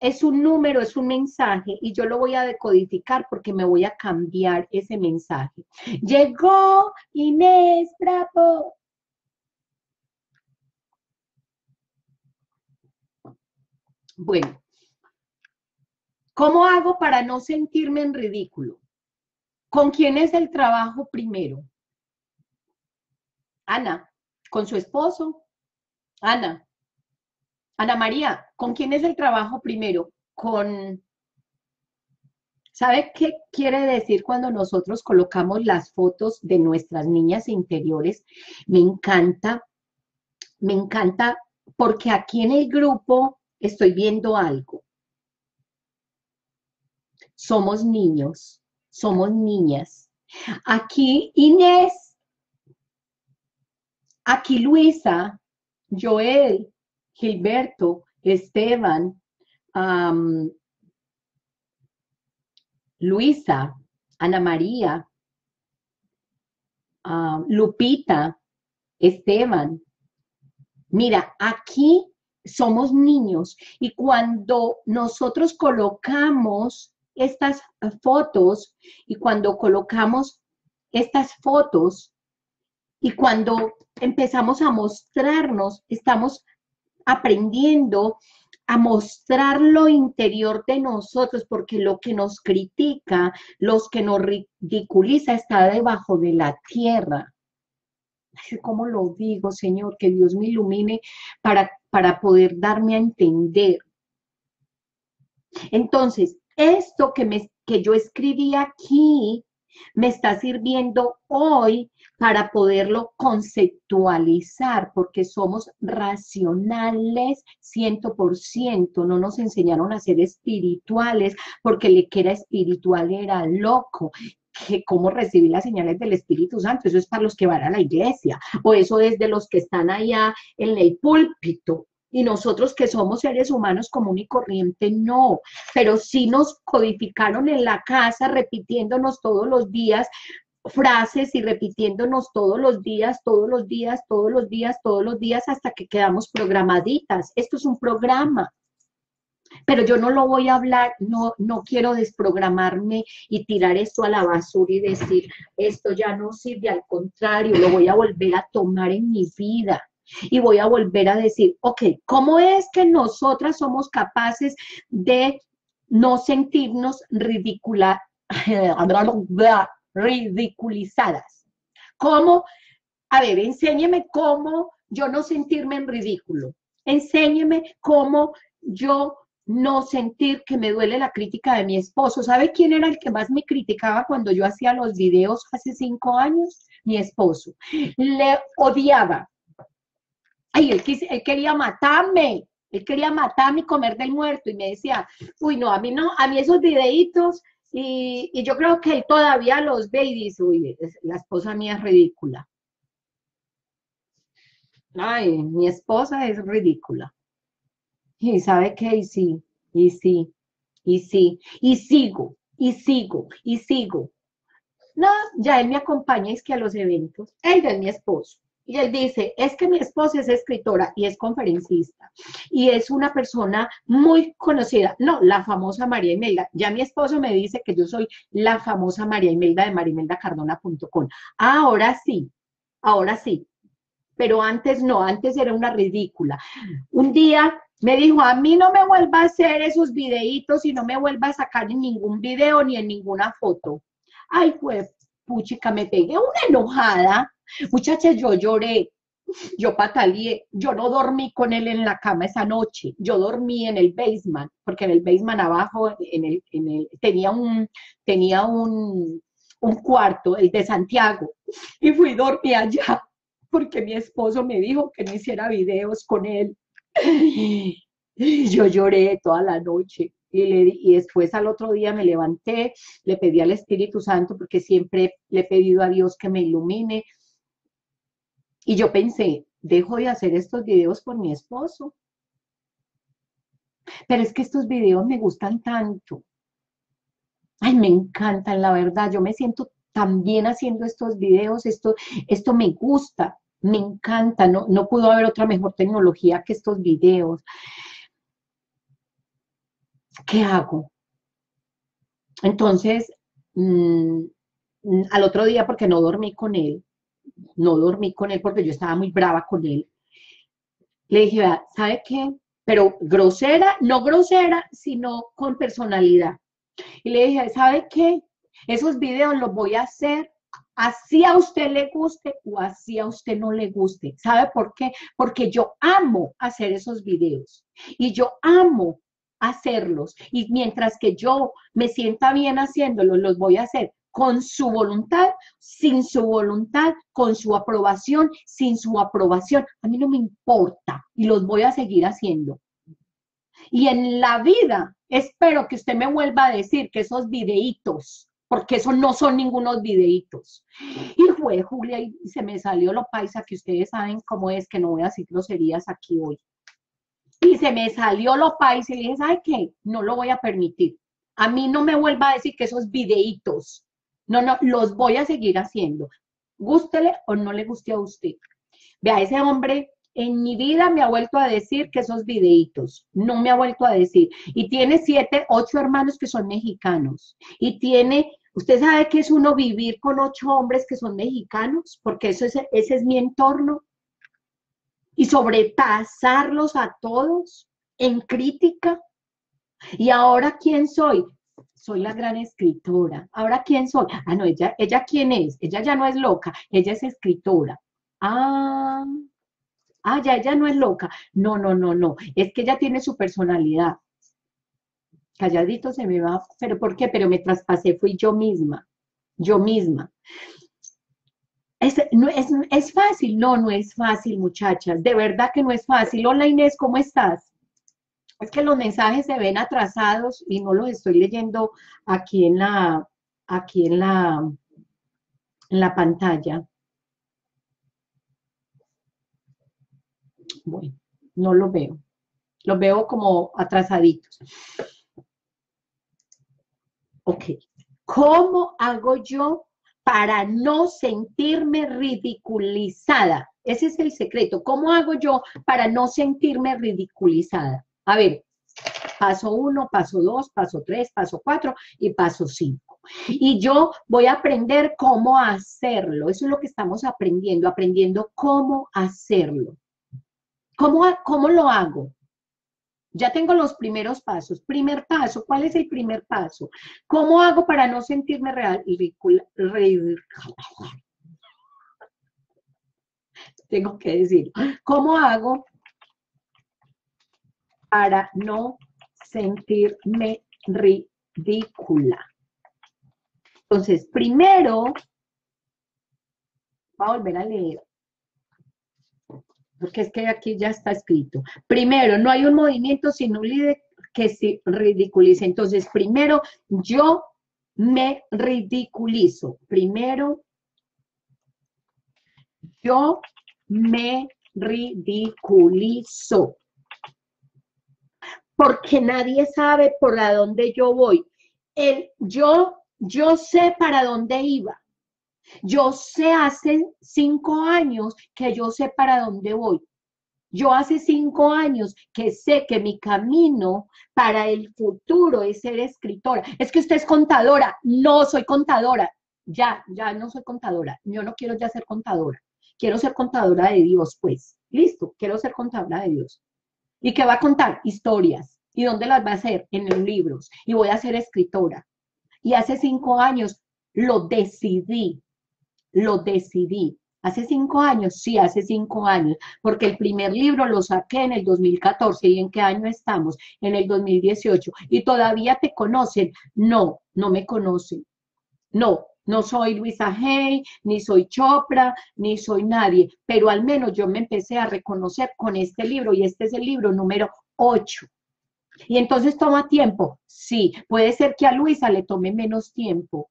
es un número, es un mensaje y yo lo voy a decodificar porque me voy a cambiar ese mensaje. Llegó Inés, bravo. Bueno, ¿cómo hago para no sentirme en ridículo? ¿Con quién es el trabajo primero? Ana, con su esposo. Ana. Ana María, ¿con quién es el trabajo primero? Con... ¿Sabe qué quiere decir cuando nosotros colocamos las fotos de nuestras niñas interiores? Me encanta, me encanta porque aquí en el grupo estoy viendo algo. Somos niños, somos niñas. Aquí Inés, aquí Luisa, Joel, Gilberto, Esteban, Luisa, Ana María, Lupita, Esteban. Mira, aquí somos niños y cuando nosotros colocamos estas fotos y cuando colocamos estas fotos y cuando empezamos a mostrarnos, estamos aprendiendo a mostrar lo interior de nosotros, porque lo que nos critica, los que nos ridiculiza, está debajo de la tierra. ¿Cómo lo digo, Señor? Que Dios me ilumine para, para poder darme a entender. Entonces, esto que, me, que yo escribí aquí me está sirviendo hoy para poderlo conceptualizar, porque somos racionales ciento por ciento, no nos enseñaron a ser espirituales, porque el que era espiritual era loco, que cómo recibir las señales del Espíritu Santo, eso es para los que van a la iglesia, o eso es de los que están allá en el púlpito, y nosotros que somos seres humanos común y corriente, no, pero sí nos codificaron en la casa repitiéndonos todos los días frases y repitiéndonos todos los días, todos los días, todos los días, todos los días hasta que quedamos programaditas. Esto es un programa pero yo no lo voy a hablar, no, no quiero desprogramarme y tirar esto a la basura y decir, esto ya no sirve, al contrario, lo voy a volver a tomar en mi vida. Y voy a volver a decir, ok, ¿cómo es que nosotras somos capaces de no sentirnos ridicula, ridiculizadas? ¿Cómo? A ver, enséñeme cómo yo no sentirme en ridículo. Enséñeme cómo yo no sentir que me duele la crítica de mi esposo. ¿Sabe quién era el que más me criticaba cuando yo hacía los videos hace cinco años? Mi esposo. Le odiaba. Ay, él, él quería matarme. Él quería matarme y comer del muerto. Y me decía, uy, no, a mí no, a mí esos videitos, y, y yo creo que él todavía los ve y dice, uy, la esposa mía es ridícula. Ay, mi esposa es ridícula. Y sabe qué, y sí, y sí, y sí, y sigo, y sigo, y sigo. No, ya él me acompaña, es que a los eventos, él es mi esposo. Y él dice, es que mi esposa es escritora y es conferencista y es una persona muy conocida. No, la famosa María Imelda. Ya mi esposo me dice que yo soy la famosa María Imelda de marimeldacardona.com. Ahora sí, ahora sí. Pero antes no, antes era una ridícula. Un día me dijo, a mí no me vuelva a hacer esos videitos y no me vuelva a sacar en ningún video ni en ninguna foto. Ay, pues, puchica, me pegué una enojada. Muchachas, yo lloré, yo pataleé, yo no dormí con él en la cama esa noche, yo dormí en el basement, porque en el basement abajo en el, en el, tenía un, tenía un, un cuarto, el de Santiago, y fui dormir allá, porque mi esposo me dijo que no hiciera videos con él. Yo lloré toda la noche. Y, le, y, después al otro día me levanté, le pedí al Espíritu Santo, porque siempre le he pedido a Dios que me ilumine. Y yo pensé, dejo de hacer estos videos por mi esposo. Pero es que estos videos me gustan tanto. Ay, me encantan, la verdad. Yo me siento tan bien haciendo estos videos. Esto, esto me gusta, me encanta. No, no pudo haber otra mejor tecnología que estos videos. ¿qué hago? Entonces, mm, al otro día, porque no dormí con él, no dormí con él porque yo estaba muy brava con él, le dije, ¿sabe qué? Pero grosera, no grosera, sino con personalidad. Y le dije, ¿sabe qué? Esos videos los voy a hacer así a usted le guste o así a usted no le guste. ¿Sabe por qué? Porque yo amo hacer esos videos y yo amo hacerlos. Y mientras que yo me sienta bien haciéndolos, los voy a hacer con su voluntad, sin su voluntad, con su aprobación, sin su aprobación. A mí no me importa y los voy a seguir haciendo. Y en la vida, espero que usted me vuelva a decir que esos videitos, porque esos no son ningunos videitos. Y fue Julia y se me salió lo paisa que ustedes saben cómo es que no voy a decir groserías aquí hoy y se me salió lo país y dije, ¿sabe qué? No lo voy a permitir. A mí no me vuelva a decir que esos videitos, no, no, los voy a seguir haciendo. Gústele o no le guste a usted. Vea, ese hombre en mi vida me ha vuelto a decir que esos videitos, no me ha vuelto a decir. Y tiene siete, ocho hermanos que son mexicanos. Y tiene, usted sabe que es uno vivir con ocho hombres que son mexicanos, porque eso es, ese es mi entorno y sobrepasarlos a todos en crítica. ¿Y ahora quién soy? Soy la gran escritora. ¿Ahora quién soy? Ah, no, ella, ella quién es? Ella ya no es loca, ella es escritora. Ah, ah, ya ella no es loca. No, no, no, no. Es que ella tiene su personalidad. Calladito se me va, pero ¿por qué? Pero me traspasé, fui yo misma, yo misma. Es, no, es, es fácil, no, no es fácil, muchachas, de verdad que no es fácil. Hola Inés, ¿cómo estás? Es que los mensajes se ven atrasados y no los estoy leyendo aquí en la, aquí en la, en la pantalla. Bueno, no lo veo. Los veo como atrasaditos. Ok. ¿Cómo hago yo para no sentirme ridiculizada. Ese es el secreto. ¿Cómo hago yo para no sentirme ridiculizada? A ver, paso uno, paso dos, paso tres, paso cuatro y paso cinco. Y yo voy a aprender cómo hacerlo. Eso es lo que estamos aprendiendo, aprendiendo cómo hacerlo. ¿Cómo, cómo lo hago? Ya tengo los primeros pasos. Primer paso, ¿cuál es el primer paso? ¿Cómo hago para no sentirme ridícula? Tengo que decir, ¿cómo hago para no sentirme ridícula? Entonces, primero, voy a volver a leer porque es que aquí ya está escrito. Primero, no hay un movimiento sin un líder que se ridiculice. Entonces, primero, yo me ridiculizo. Primero, yo me ridiculizo. porque nadie sabe por a dónde yo voy. El, yo, yo sé para dónde iba. Yo sé hace cinco años que yo sé para dónde voy. Yo hace cinco años que sé que mi camino para el futuro es ser escritora. Es que usted es contadora. No soy contadora. Ya, ya no soy contadora. Yo no quiero ya ser contadora. Quiero ser contadora de Dios, pues. Listo, quiero ser contadora de Dios. ¿Y qué va a contar? Historias. ¿Y dónde las va a hacer? En los libros. Y voy a ser escritora. Y hace cinco años lo decidí. Lo decidí. Hace cinco años, sí, hace cinco años, porque el primer libro lo saqué en el 2014. ¿Y en qué año estamos? En el 2018. ¿Y todavía te conocen? No, no me conocen. No, no soy Luisa Hay, ni soy Chopra, ni soy nadie, pero al menos yo me empecé a reconocer con este libro y este es el libro número 8. Y entonces toma tiempo. Sí, puede ser que a Luisa le tome menos tiempo,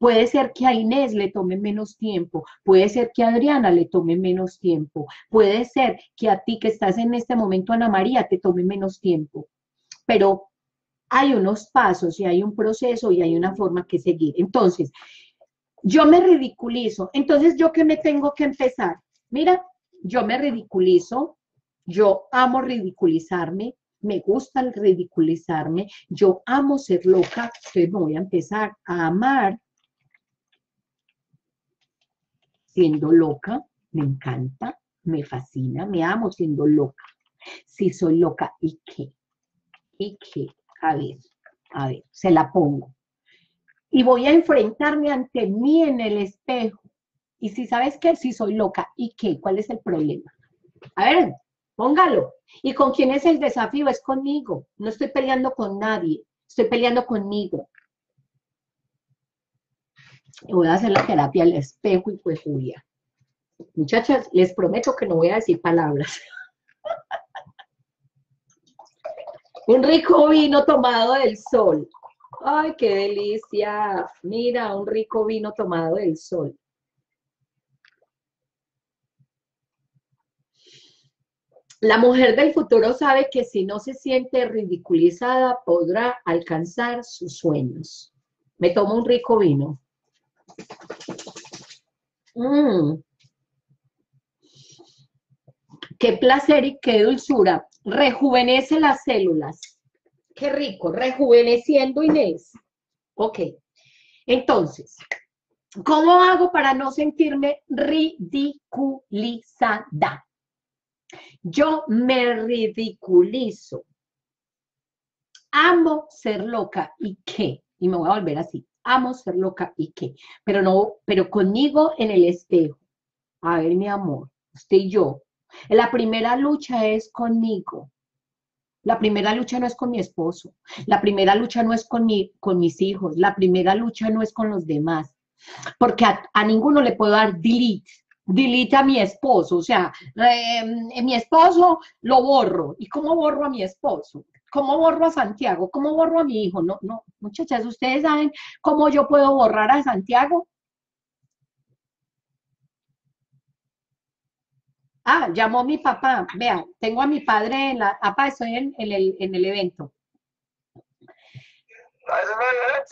Puede ser que a Inés le tome menos tiempo, puede ser que a Adriana le tome menos tiempo, puede ser que a ti que estás en este momento, Ana María, te tome menos tiempo. Pero hay unos pasos y hay un proceso y hay una forma que seguir. Entonces, yo me ridiculizo. Entonces, ¿yo qué me tengo que empezar? Mira, yo me ridiculizo, yo amo ridiculizarme, me gusta ridiculizarme, yo amo ser loca, entonces me voy a empezar a amar siendo loca, me encanta, me fascina, me amo siendo loca. Si soy loca, ¿y qué? ¿Y qué? A ver, a ver, se la pongo. Y voy a enfrentarme ante mí en el espejo. Y si sabes que si soy loca, ¿y qué? ¿Cuál es el problema? A ver, póngalo. ¿Y con quién es el desafío? Es conmigo. No estoy peleando con nadie, estoy peleando conmigo voy a hacer la terapia al espejo y pues Julia. Muchachas, les prometo que no voy a decir palabras. un rico vino tomado del sol. Ay, qué delicia. Mira, un rico vino tomado del sol. La mujer del futuro sabe que si no se siente ridiculizada podrá alcanzar sus sueños. Me tomo un rico vino. Mm. Qué placer y qué dulzura. Rejuvenece las células. Qué rico, rejuveneciendo Inés. Ok. Entonces, ¿cómo hago para no sentirme ridiculizada? Yo me ridiculizo. Amo ser loca. ¿Y qué? Y me voy a volver así amo ser loca y qué, pero no, pero conmigo en el espejo. A ver, mi amor, usted y yo. La primera lucha es conmigo. La primera lucha no es con mi esposo. La primera lucha no es con, mi, con mis hijos. La primera lucha no es con los demás. Porque a, ninguno le puedo dar delete. Delete a mi esposo. O sea, eh, mi esposo lo borro. ¿Y cómo borro a mi esposo? ¿Cómo borro a Santiago? ¿Cómo borro a mi hijo? No, no, muchachas, ¿ustedes saben cómo yo puedo borrar a Santiago? Ah, llamó mi papá. Vean, tengo a mi padre en la... Papá, estoy en, el, en el evento.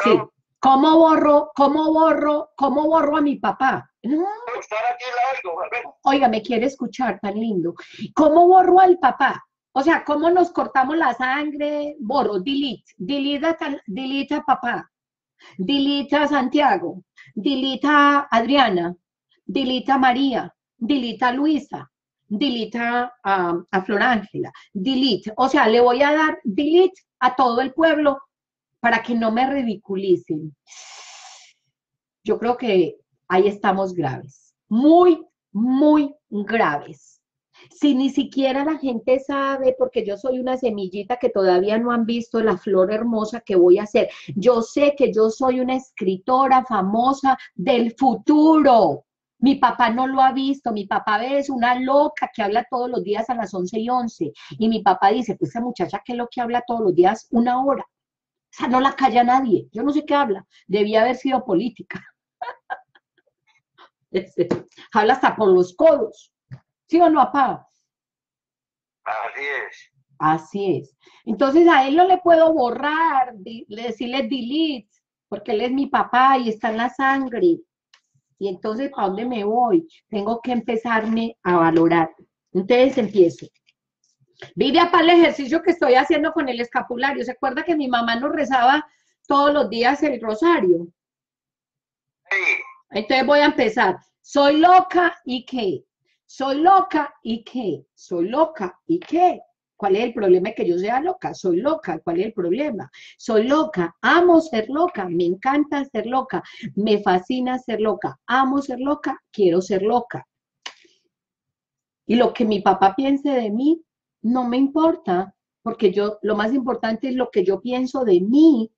Sí. ¿Cómo borro, cómo borro, cómo borro a mi papá? Oiga, me quiere escuchar, tan lindo. ¿Cómo borro al papá? O sea, ¿cómo nos cortamos la sangre? Borro, delete, delete a, papá, delete a Santiago, delete a Adriana, delete a María, delete a Luisa, delete a, a Flor Ángela, delete. O sea, le voy a dar delete a todo el pueblo para que no me ridiculicen. Yo creo que ahí estamos graves, muy, muy graves si ni siquiera la gente sabe, porque yo soy una semillita que todavía no han visto la flor hermosa que voy a hacer. Yo sé que yo soy una escritora famosa del futuro. Mi papá no lo ha visto, mi papá es una loca que habla todos los días a las 11 y 11. Y mi papá dice, pues esa muchacha que es lo que habla todos los días una hora. O sea, no la calla nadie. Yo no sé qué habla. Debía haber sido política. Este, habla hasta por los codos. ¿Sí o no, papá? Así es. Así es. Entonces a él no le puedo borrar, decirle delete, porque él es mi papá y está en la sangre. Y entonces, ¿para dónde me voy? Tengo que empezarme a valorar. Entonces empiezo. Vive para el ejercicio que estoy haciendo con el escapulario. ¿Se acuerda que mi mamá nos rezaba todos los días el rosario? Sí. Entonces voy a empezar. Soy loca y qué? Soy loca y qué? Soy loca y qué? ¿Cuál es el problema que yo sea loca? Soy loca. ¿Cuál es el problema? Soy loca. Amo ser loca. Me encanta ser loca. Me fascina ser loca. Amo ser loca. Quiero ser loca. Y lo que mi papá piense de mí no me importa, porque yo lo más importante es lo que yo pienso de mí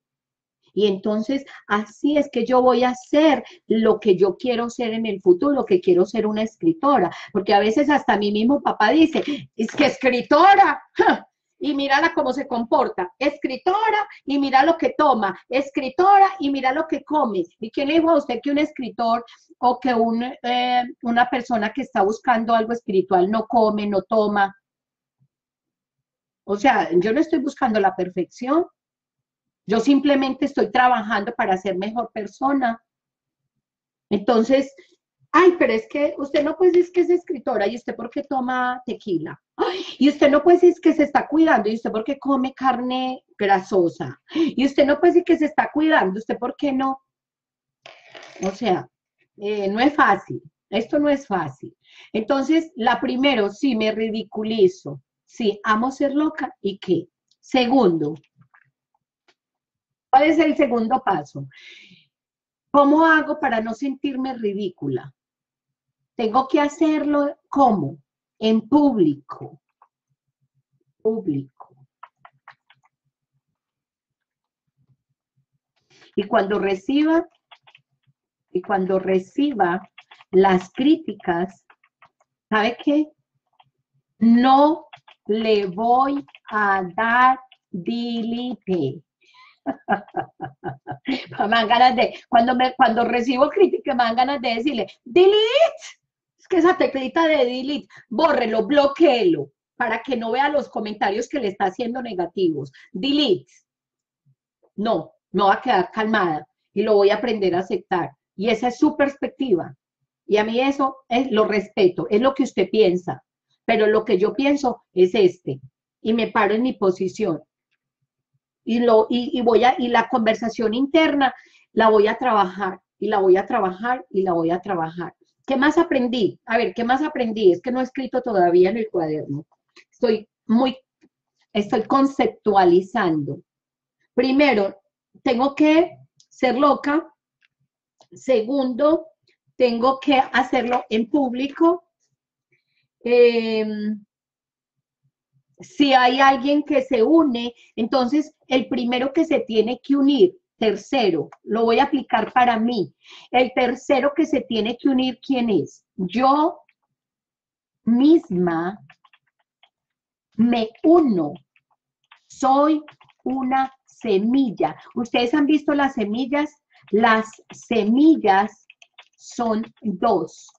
y entonces así es que yo voy a ser lo que yo quiero ser en el futuro, que quiero ser una escritora, porque a veces hasta mi mismo papá dice, es que escritora, y mírala cómo se comporta, escritora y mira lo que toma, escritora y mira lo que come. ¿Y quién le dijo a usted que un escritor o que un, eh, una persona que está buscando algo espiritual no come, no toma? O sea, yo no estoy buscando la perfección, yo simplemente estoy trabajando para ser mejor persona. Entonces, ay, pero es que usted no puede decir que es escritora y usted por qué toma tequila. y usted no puede decir que se está cuidando y usted por qué come carne grasosa. Y usted no puede decir que se está cuidando, usted por qué no. O sea, eh, no es fácil. Esto no es fácil. Entonces, la primero, sí, me ridiculizo. Sí, amo ser loca y qué. Segundo, ¿Cuál es el segundo paso? ¿Cómo hago para no sentirme ridícula? Tengo que hacerlo ¿cómo? En público. Público. Y cuando reciba, y cuando reciba las críticas, ¿sabe qué? No le voy a dar dilite me dan ganas de, cuando, me, cuando recibo crítica, me dan ganas de decirle, delete. Es que esa teclita de delete, bórrelo, bloqueelo, para que no vea los comentarios que le está haciendo negativos. Delete. No, no va a quedar calmada y lo voy a aprender a aceptar. Y esa es su perspectiva. Y a mí eso es lo respeto, es lo que usted piensa. Pero lo que yo pienso es este. Y me paro en mi posición y, lo, y, voy a, y la conversación interna la voy a trabajar y la voy a trabajar y la voy a trabajar. ¿Qué más aprendí? A ver, ¿qué más aprendí? Es que no he escrito todavía en el cuaderno. Estoy muy, estoy conceptualizando. Primero, tengo que ser loca. Segundo, tengo que hacerlo en público. Eh, si hay alguien que se une, entonces el primero que se tiene que unir, tercero, lo voy a aplicar para mí. El tercero que se tiene que unir, ¿quién es? Yo misma me uno. Soy una semilla. ¿Ustedes han visto las semillas? Las semillas son dos.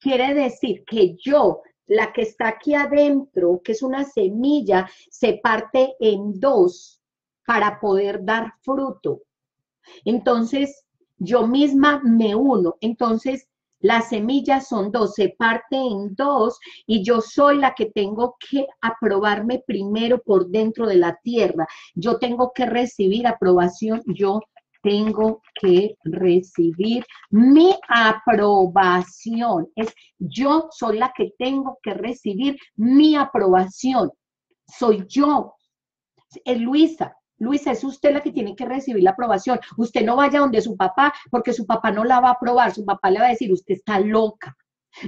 Quiere decir que yo la que está aquí adentro, que es una semilla, se parte en dos para poder dar fruto. Entonces, yo misma me uno. Entonces, las semillas son dos, se parte en dos y yo soy la que tengo que aprobarme primero por dentro de la tierra. Yo tengo que recibir aprobación yo tengo que recibir mi aprobación. Es yo soy la que tengo que recibir mi aprobación. Soy yo. Es Luisa. Luisa, es usted la que tiene que recibir la aprobación. Usted no vaya donde su papá, porque su papá no la va a aprobar. Su papá le va a decir, usted está loca.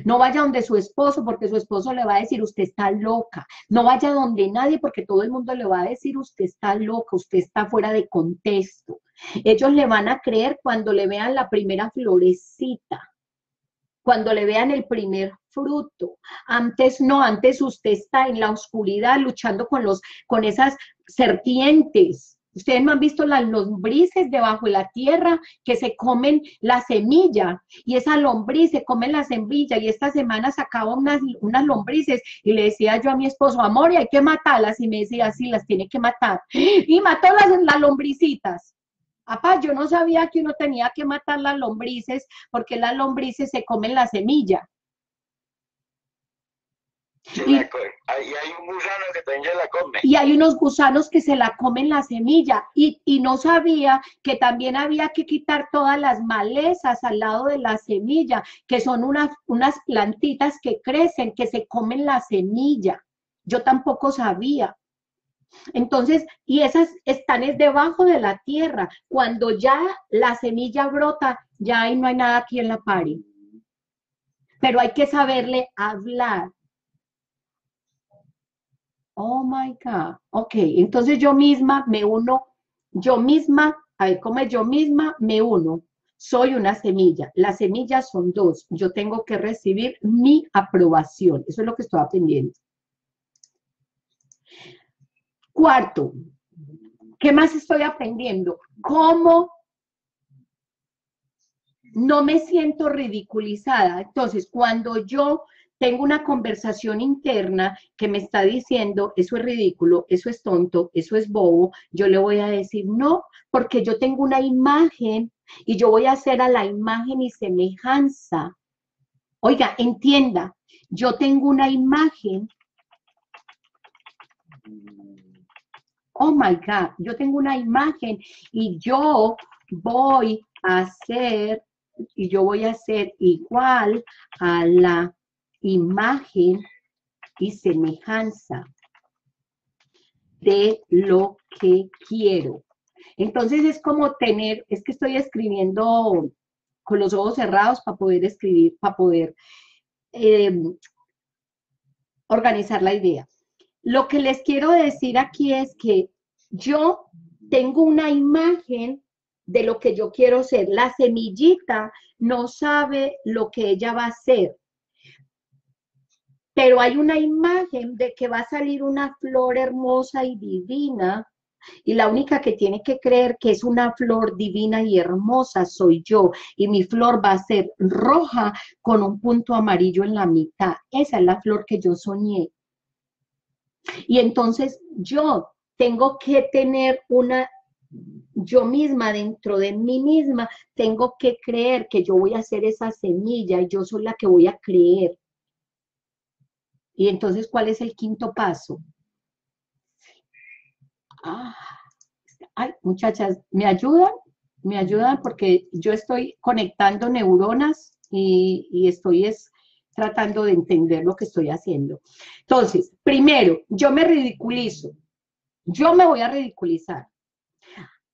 No vaya donde su esposo porque su esposo le va a decir, usted está loca. No vaya donde nadie porque todo el mundo le va a decir, usted está loca, usted está fuera de contexto. Ellos le van a creer cuando le vean la primera florecita, cuando le vean el primer fruto. Antes no, antes usted está en la oscuridad luchando con los con esas serpientes Ustedes no han visto las lombrices debajo de la tierra que se comen la semilla y esa lombriz se come la semilla y esta semana sacaba unas, unas lombrices y le decía yo a mi esposo, amor, y hay que matarlas y me decía, sí, las tiene que matar. Y mató las, las lombricitas. Papá, yo no sabía que uno tenía que matar las lombrices porque las lombrices se comen la semilla. Y, hay un gusano que también la come. Y hay unos gusanos que se la comen la semilla. Y, y, no sabía que también había que quitar todas las malezas al lado de la semilla, que son unas, unas plantitas que crecen, que se comen la semilla. Yo tampoco sabía. Entonces, y esas están es debajo de la tierra. Cuando ya la semilla brota, ya ahí no hay nada aquí en la pari. Pero hay que saberle hablar Oh my God. Ok, entonces yo misma me uno, yo misma, a ver, ¿cómo es yo misma? Me uno. Soy una semilla. Las semillas son dos. Yo tengo que recibir mi aprobación. Eso es lo que estoy aprendiendo. Cuarto, ¿qué más estoy aprendiendo? ¿Cómo no me siento ridiculizada? Entonces, cuando yo tengo una conversación interna que me está diciendo, eso es ridículo, eso es tonto, eso es bobo, yo le voy a decir no, porque yo tengo una imagen y yo voy a hacer a la imagen y semejanza. Oiga, entienda, yo tengo una imagen. Oh my God, yo tengo una imagen y yo voy a hacer, y yo voy a hacer igual a la imagen y semejanza de lo que quiero. Entonces es como tener, es que estoy escribiendo con los ojos cerrados para poder escribir, para poder eh, organizar la idea. Lo que les quiero decir aquí es que yo tengo una imagen de lo que yo quiero ser. La semillita no sabe lo que ella va a ser pero hay una imagen de que va a salir una flor hermosa y divina, y la única que tiene que creer que es una flor divina y hermosa soy yo, y mi flor va a ser roja con un punto amarillo en la mitad. Esa es la flor que yo soñé. Y entonces yo tengo que tener una yo misma, dentro de mí misma, tengo que creer que yo voy a ser esa semilla y yo soy la que voy a creer. Y entonces, ¿cuál es el quinto paso? Ah, ay, muchachas, ¿me ayudan? Me ayudan porque yo estoy conectando neuronas y, y estoy es, tratando de entender lo que estoy haciendo. Entonces, primero, yo me ridiculizo. Yo me voy a ridiculizar.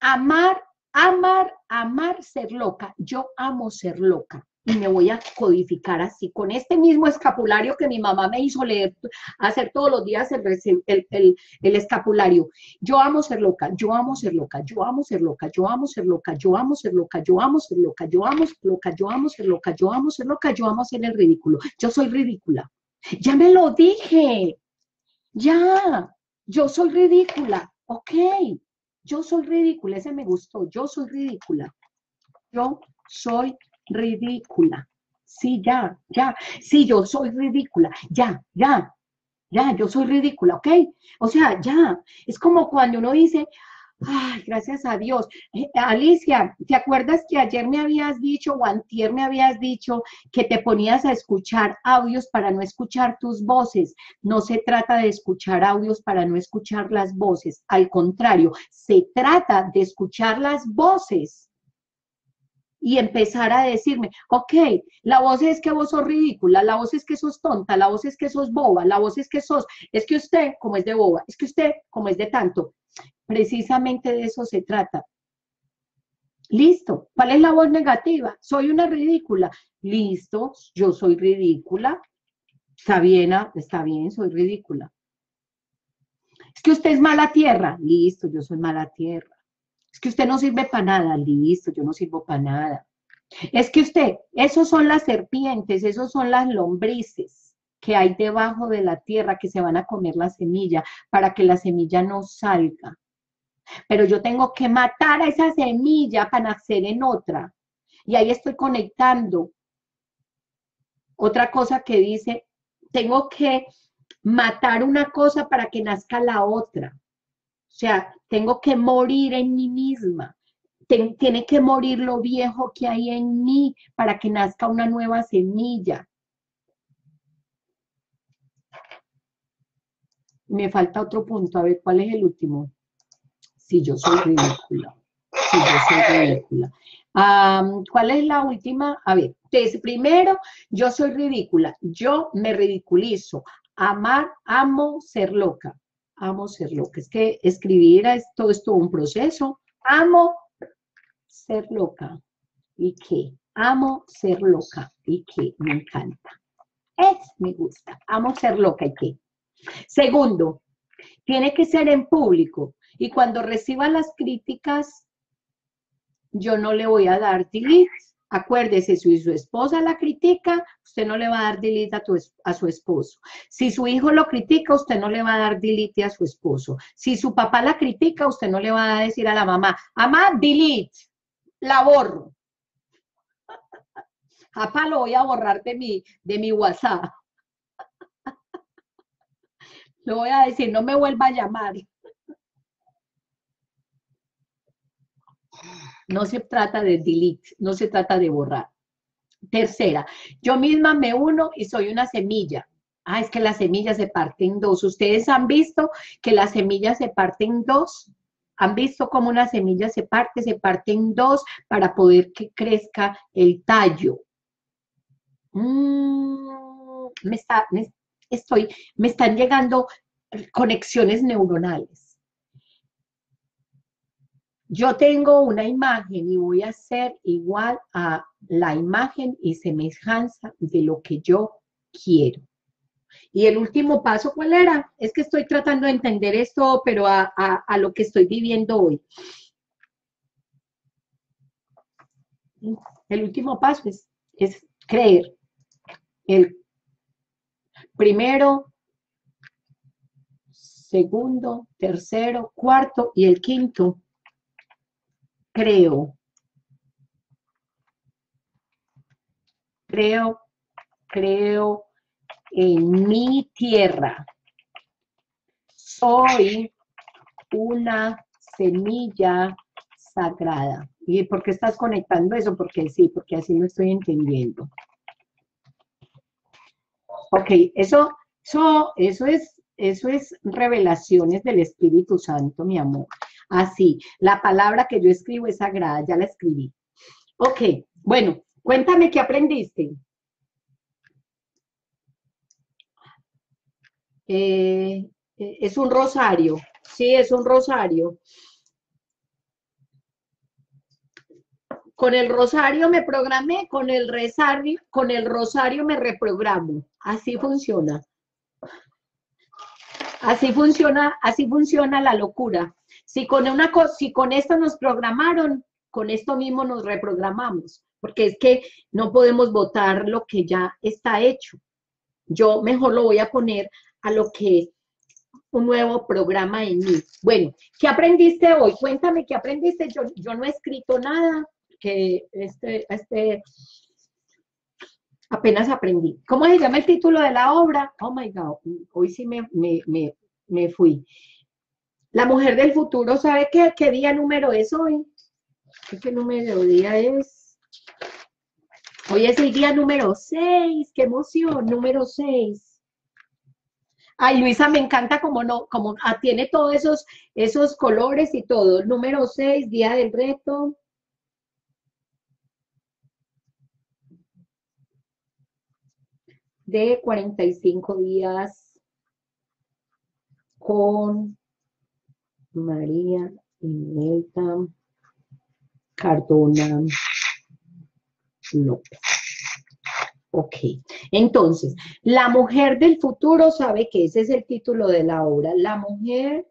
Amar, amar, amar ser loca. Yo amo ser loca y me voy a codificar así, con este mismo escapulario que mi mamá me hizo leer, hacer todos los días el, escapulario. Yo amo ser loca, yo amo ser loca, yo amo ser loca, yo amo ser loca, yo amo ser loca, yo amo ser loca, yo amo ser loca, yo amo ser loca, yo amo ser loca, yo amo hacer el ridículo. Yo soy ridícula. Ya me lo dije. Ya, yo soy ridícula. Ok, yo soy ridícula, ese me gustó. Yo soy ridícula. Yo soy ridícula. Sí, ya, ya. Sí, yo soy ridícula. Ya, ya. Ya, yo soy ridícula, ¿ok? O sea, ya. Es como cuando uno dice, ay, gracias a Dios. Eh, Alicia, ¿te acuerdas que ayer me habías dicho o antier me habías dicho que te ponías a escuchar audios para no escuchar tus voces? No se trata de escuchar audios para no escuchar las voces. Al contrario, se trata de escuchar las voces y empezar a decirme, ok, la voz es que vos sos ridícula, la voz es que sos tonta, la voz es que sos boba, la voz es que sos, es que usted como es de boba, es que usted como es de tanto. Precisamente de eso se trata. Listo. ¿Cuál es la voz negativa? Soy una ridícula. Listo, yo soy ridícula. Está bien, ah, está bien, soy ridícula. Es que usted es mala tierra. Listo, yo soy mala tierra. Es que usted no sirve para nada, listo, yo no sirvo para nada. Es que usted, esos son las serpientes, esos son las lombrices que hay debajo de la tierra que se van a comer la semilla para que la semilla no salga. pero yo tengo que matar a esa semilla para nacer en otra. Y ahí estoy conectando. Otra cosa que dice, tengo que matar una cosa para que nazca la otra. O sea, tengo que morir en mí misma. tiene que morir lo viejo que hay en mí para que nazca una nueva semilla. Me falta otro punto. A ver, ¿cuál es el último? Si yo soy ridícula. Si yo soy ridícula. ¿Cuál es la última? A ver, entonces, primero, yo soy ridícula. Yo me ridiculizo. Amar, amo ser loca. Amo ser loca. Es que escribir es todo esto un proceso. Amo ser loca. ¿Y qué? Amo ser loca. ¿Y qué? Me encanta. Es, me gusta. Amo ser loca. ¿Y qué? Segundo, tiene que ser en público. Y cuando reciba las críticas, yo no le voy a dar delete. Acuérdese, si su esposa la critica, usted no le va a dar delete a, a, su esposo. Si su hijo lo critica, usted no le va a dar delete a su esposo. Si su papá la critica, usted no le va a decir a la mamá, mamá, delete, la borro. Papá, lo voy a borrar de mi, de mi WhatsApp. Lo voy a decir, no me vuelva a llamar. No se trata de delete, no se trata de borrar. Tercera, yo misma me uno y soy una semilla. Ah, es que la semilla se parte en dos. ¿Ustedes han visto que la semilla se parte en dos? ¿Han visto cómo una semilla se parte? Se parte en dos para poder que crezca el tallo. Mm, me, está, estoy, me están llegando conexiones neuronales. Yo tengo una imagen y voy a ser igual a la imagen y semejanza de lo que yo quiero. Y el último paso, ¿cuál era? Es que estoy tratando de entender esto, pero a, lo que estoy viviendo hoy. El último paso es, es creer. El primero, segundo, tercero, cuarto y el quinto. Creo. Creo, creo en mi tierra. Soy una semilla sagrada. ¿Y por qué estás conectando eso? Porque sí, porque así lo estoy entendiendo. Ok, eso, eso, eso es, eso es revelaciones del Espíritu Santo, mi amor. Así, la palabra que yo escribo es sagrada, ya la escribí. Ok, bueno, cuéntame qué aprendiste. Eh, eh, es un rosario, sí, es un rosario. Con el rosario me programé, con el rosario, con el rosario me reprogramo. Así funciona. Así funciona, así funciona la locura. Si con una si con esto nos programaron, con esto mismo nos reprogramamos, porque es que no podemos votar lo que ya está hecho. Yo mejor lo voy a poner a lo que un nuevo programa en mí. Bueno, ¿qué aprendiste hoy? Cuéntame qué aprendiste. Yo, yo no he escrito nada, que este, este, apenas aprendí. ¿Cómo se llama el título de la obra? Oh my God, hoy sí me, me, fui. La mujer del futuro, ¿sabe qué, qué día número es hoy? ¿Qué número de día es? Hoy es el día número 6, qué emoción, número 6. Ay, Luisa, me encanta como no, como ah, tiene todos esos, esos colores y todo. Número 6, día del reto. de 45 días con María Ineta Cardona López. Ok, entonces, la mujer del futuro sabe que ese es el título de la obra. La mujer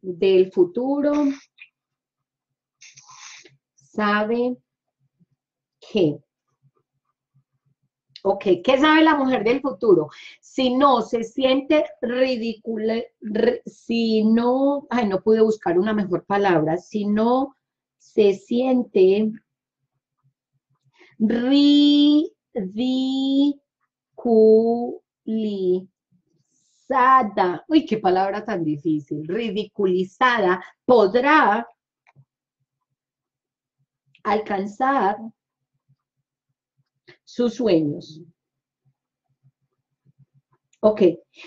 del futuro sabe que Ok, ¿qué sabe la mujer del futuro? Si no se siente ridícula, si no, ay, no pude buscar una mejor palabra, si no se siente ridiculizada, uy, qué palabra tan difícil, ridiculizada, podrá alcanzar sus sueños. Ok,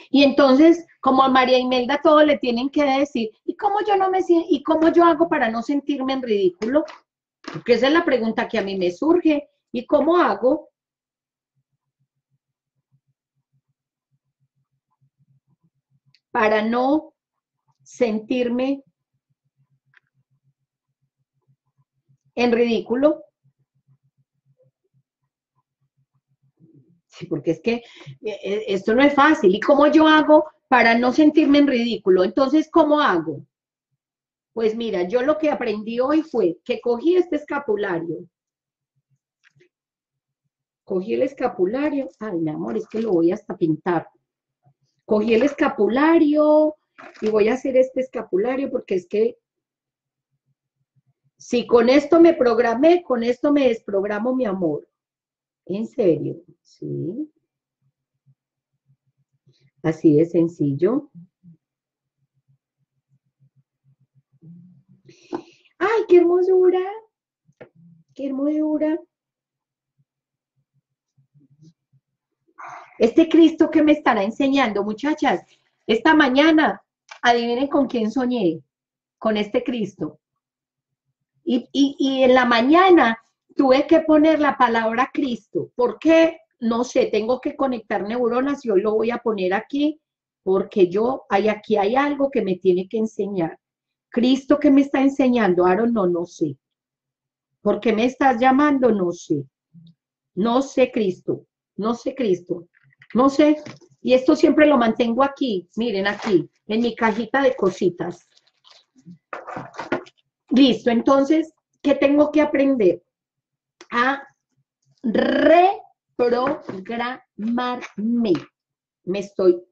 y entonces, como a María Imelda todo le tienen que decir, ¿y cómo yo no me y cómo yo hago para no sentirme en ridículo? Porque esa es la pregunta que a mí me surge. ¿Y cómo hago? Para no sentirme en ridículo. Porque es que eh, eh, esto no es fácil. ¿Y cómo yo hago para no sentirme en ridículo? Entonces, ¿cómo hago? Pues mira, yo lo que aprendí hoy fue que cogí este escapulario. Cogí el escapulario. Ay, mi amor, es que lo voy hasta pintar. Cogí el escapulario y voy a hacer este escapulario porque es que si con esto me programé, con esto me desprogramo mi amor. En serio, sí. Así de sencillo. ¡Ay, qué hermosura! ¡Qué hermosura! Este Cristo que me estará enseñando, muchachas, esta mañana, adivinen con quién soñé, con este Cristo. Y, y en la mañana tuve que poner la palabra Cristo. ¿Por qué? No sé, tengo que conectar neuronas y hoy lo voy a poner aquí porque yo, hay, aquí hay algo que me tiene que enseñar. Cristo que me está enseñando, Aaron, no, no sé. ¿Por qué me estás llamando? No sé. No sé Cristo, no sé Cristo, no sé. Y esto siempre lo mantengo aquí, miren aquí, en mi cajita de cositas. Listo, entonces, ¿qué tengo que aprender? A reprogramarme. Me estoy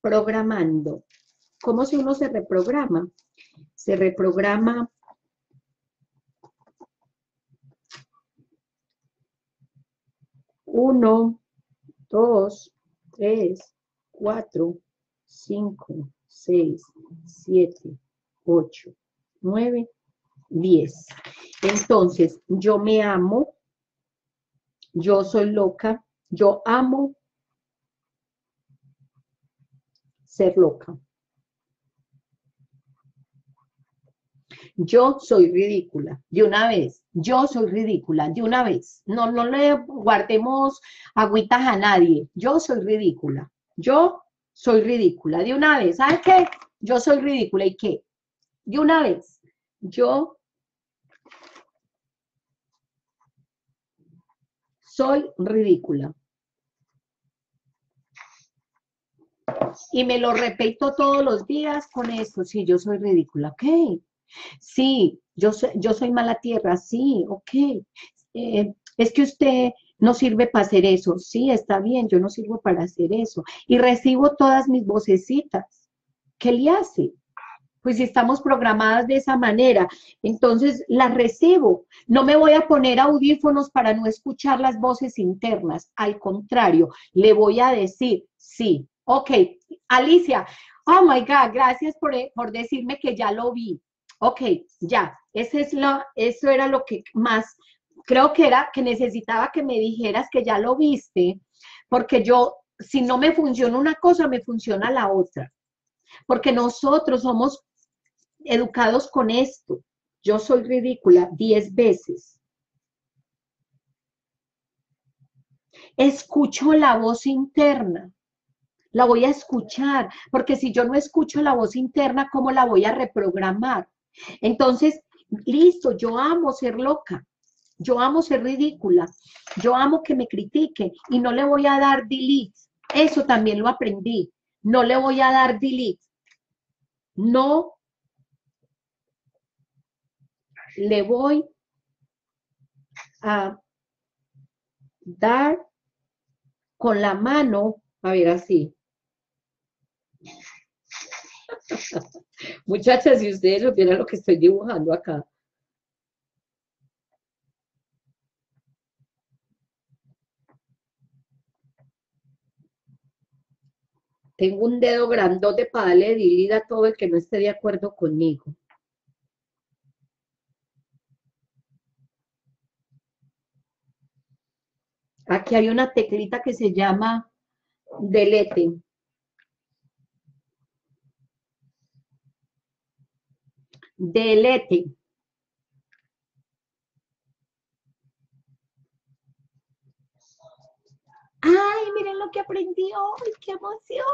reprogramando. ¿Cómo si uno se reprograma? Se reprograma uno, dos, tres, cuatro, cinco, seis, siete, ocho, nueve, diez. Entonces, yo me amo, yo soy loca, yo amo ser loca. Yo soy ridícula, de una vez. Yo soy ridícula, de una vez. No, no le guardemos agüitas a nadie. Yo soy ridícula. Yo soy ridícula, de una vez. ¿Sabes qué? Yo soy ridícula. ¿Y qué? De una vez. Yo soy ridícula. Y me lo repito todos los días con esto, sí, yo soy ridícula, ok. Sí, yo soy, mala tierra, sí, ok. Eh, es que usted no sirve para hacer eso, sí, está bien, yo no sirvo para hacer eso. Y recibo todas mis vocecitas. ¿Qué le hace? Pues si estamos programadas de esa manera, entonces las recibo. No me voy a poner audífonos para no escuchar las voces internas, al contrario, le voy a decir, sí, ok, Alicia, oh my God, gracias por, por decirme que ya lo vi. Ok, ya, ese es lo, eso era lo que más, creo que era que necesitaba que me dijeras que ya lo viste, porque yo, si no me funciona una cosa, me funciona la otra. Porque nosotros somos educados con esto. Yo soy ridícula diez veces. Escucho la voz interna. La voy a escuchar, porque si yo no escucho la voz interna, ¿cómo la voy a reprogramar? Entonces, listo, yo amo ser loca, yo amo ser ridícula, yo amo que me critiquen y no le voy a dar delete. Eso también lo aprendí. No le voy a dar delete. No le voy a dar con la mano, a ver, así. Muchachas, si ustedes supieran lo que estoy dibujando acá. Tengo un dedo grandote para darle dilida a todo el que no esté de acuerdo conmigo. Aquí hay una teclita que se llama delete. Delete. ¡Ay, miren lo que aprendí hoy! ¡Qué emoción!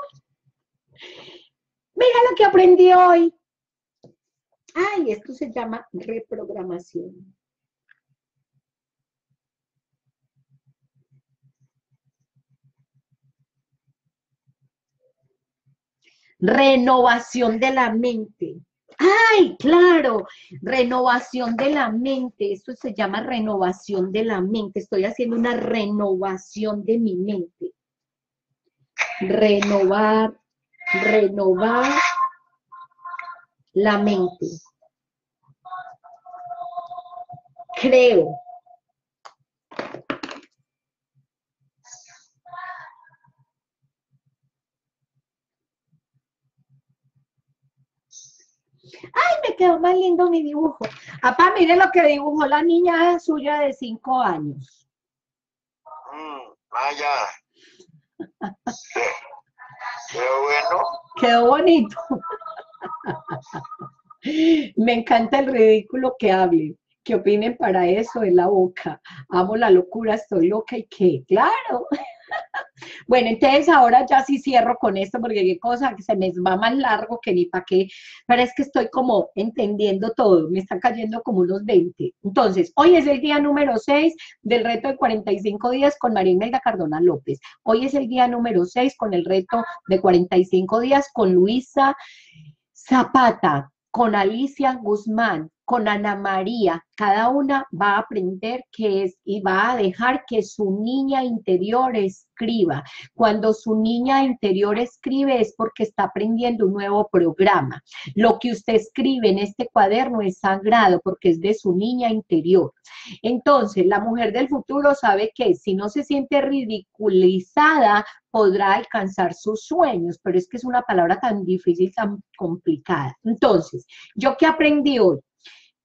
Mira lo que aprendí hoy. ¡Ay, esto se llama reprogramación! Renovación de la mente. ¡Ay, claro! Renovación de la mente. Esto se llama renovación de la mente. Estoy haciendo una renovación de mi mente. Renovar, renovar la mente. Creo. ¡Ay, me quedó más lindo mi dibujo! Papá, mire lo que dibujó la niña suya de cinco años. Mm, vaya. Quedó bueno. Quedó bonito. Me encanta el ridículo que hable. ¿Qué opinen para eso en la boca? Amo la locura, estoy loca y qué. Claro. Bueno, entonces ahora ya sí cierro con esto porque qué cosa que se me va más largo que ni para qué, pero es que estoy como entendiendo todo, me están cayendo como unos 20. Entonces, hoy es el día número 6 del reto de 45 días con María Imelda Cardona López. Hoy es el día número 6 con el reto de 45 días con Luisa Zapata, con Alicia Guzmán, con Ana María, cada una va a aprender qué es y va a dejar que su niña interior escriba. Cuando su niña interior escribe es porque está aprendiendo un nuevo programa. Lo que usted escribe en este cuaderno es sagrado porque es de su niña interior. Entonces, la mujer del futuro sabe que si no se siente ridiculizada, podrá alcanzar sus sueños, pero es que es una palabra tan difícil, tan complicada. Entonces, ¿yo qué aprendí hoy?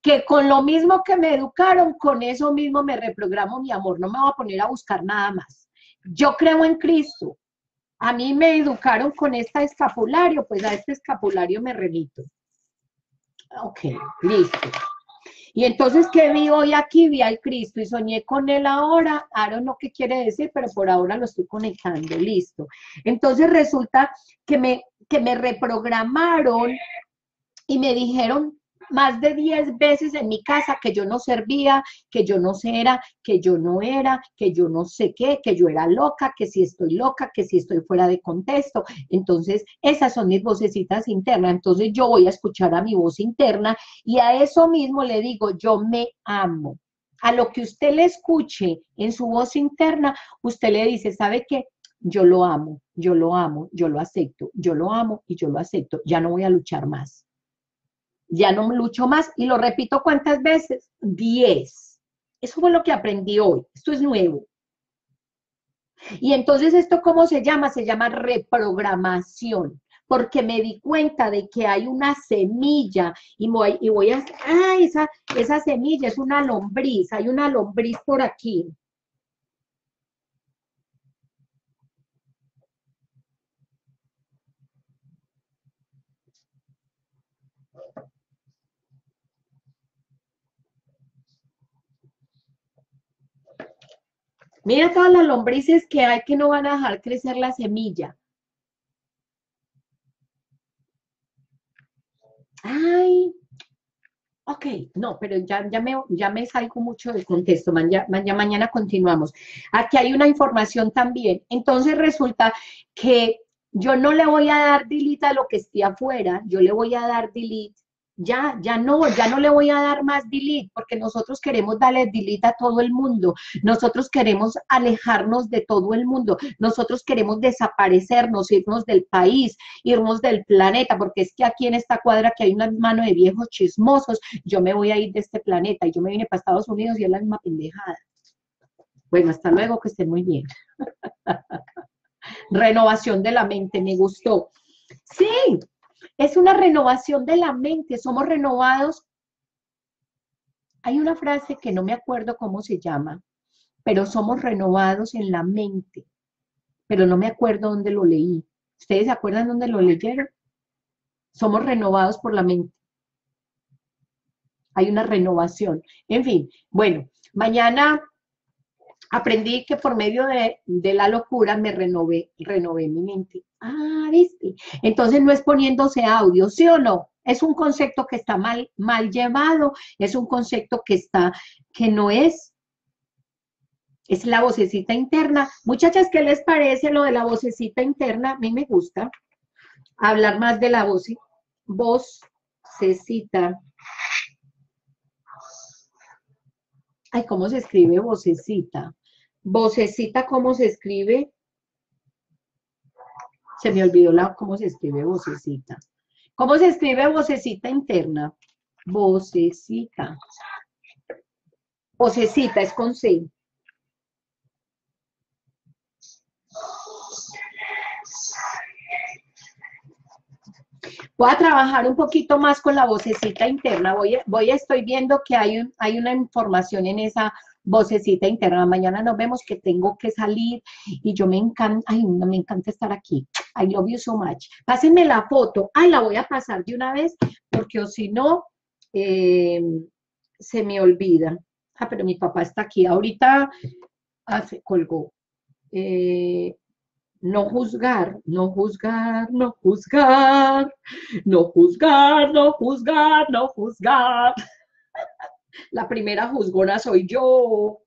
Que con lo mismo que me educaron, con eso mismo me reprogramo mi amor, no me voy a poner a buscar nada más. Yo creo en Cristo. A mí me educaron con este escapulario, pues a este escapulario me remito. Ok, listo. Y entonces, ¿qué vi hoy aquí? Vi al Cristo y soñé con él ahora. Ahora no qué quiere decir, pero por ahora lo estoy conectando, listo. Entonces resulta que me, que me reprogramaron y me dijeron más de 10 veces en mi casa que yo no servía, que yo no era, que yo no era, que yo no sé qué, que yo era loca, que si estoy loca, que si estoy fuera de contexto. Entonces, esas son mis vocecitas internas. Entonces, yo voy a escuchar a mi voz interna y a eso mismo le digo, yo me amo. A lo que usted le escuche en su voz interna, usted le dice, ¿sabe qué? Yo lo amo, yo lo amo, yo lo acepto, yo lo amo y yo lo acepto. Ya no voy a luchar más ya no lucho más. Y lo repito cuántas veces? Diez. Eso fue lo que aprendí hoy. Esto es nuevo. Y entonces, ¿esto cómo se llama? Se llama reprogramación, porque me di cuenta de que hay una semilla y voy, y voy a... Ah, esa, esa semilla es una lombriz, hay una lombriz por aquí. Mira todas las lombrices que hay que no van a dejar crecer la semilla. Ay, ok, no, pero ya, ya, me, ya me salgo mucho del contexto, mañana continuamos. Aquí hay una información también. Entonces resulta que yo no le voy a dar delete a lo que esté afuera, yo le voy a dar delete ya, ya no, ya no le voy a dar más delete, porque nosotros queremos darle delete a todo el mundo, nosotros queremos alejarnos de todo el mundo, nosotros queremos desaparecernos, irnos del país, irnos del planeta, porque es que aquí en esta cuadra que hay una mano de viejos chismosos, yo me voy a ir de este planeta y yo me vine para Estados Unidos y es la misma pendejada. Bueno, hasta luego, que estén muy bien. Renovación de la mente, me gustó. Sí, es una renovación de la mente, somos renovados. Hay una frase que no me acuerdo cómo se llama, pero somos renovados en la mente, pero no me acuerdo dónde lo leí. ¿Ustedes se acuerdan dónde lo leyeron? Somos renovados por la mente. Hay una renovación. En fin, bueno, mañana aprendí que por medio de, la locura me renové, renové mi mente. Ah, ¿viste? Entonces no es poniéndose audio, ¿sí o no? Es un concepto que está mal, mal llevado, es un concepto que está, que no es, es la vocecita interna. Muchachas, ¿qué les parece lo de la vocecita interna? A mí me gusta hablar más de la voz, vocecita. Ay, ¿cómo se escribe vocecita? Vocecita, ¿cómo se escribe? Se me olvidó la, cómo se escribe vocecita. ¿Cómo se escribe vocecita interna? Vocecita. Vocecita es con C. Voy a trabajar un poquito más con la vocecita interna. Voy, voy estoy viendo que hay, hay una información en esa vocecita interna. Mañana nos vemos que tengo que salir y yo me encanta, ay, no me encanta estar aquí. I love you so much. Pásenme la foto. Ay, la voy a pasar de una vez porque o si no, eh, se me olvida. Ah, pero mi papá está aquí. Ahorita hace, colgó. Eh, no juzgar, no juzgar, no juzgar, no juzgar, no juzgar, no juzgar. La primera juzgona soy yo.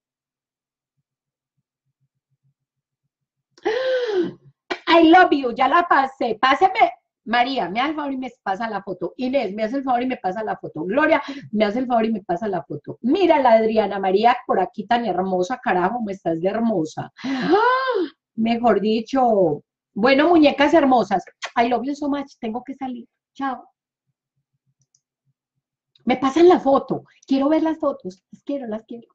I love you, ya la pasé. Páseme, María, me hace el favor y me pasa la foto. Inés, me hace el favor y me pasa la foto. Gloria, me hace el favor y me pasa la foto. Mira la Adriana María por aquí tan hermosa, carajo, me estás de hermosa. ¡Ah! Mejor dicho, bueno, muñecas hermosas. I love you so much, tengo que salir. Chao. Me pasan la foto. Quiero ver las fotos. Las quiero, las quiero.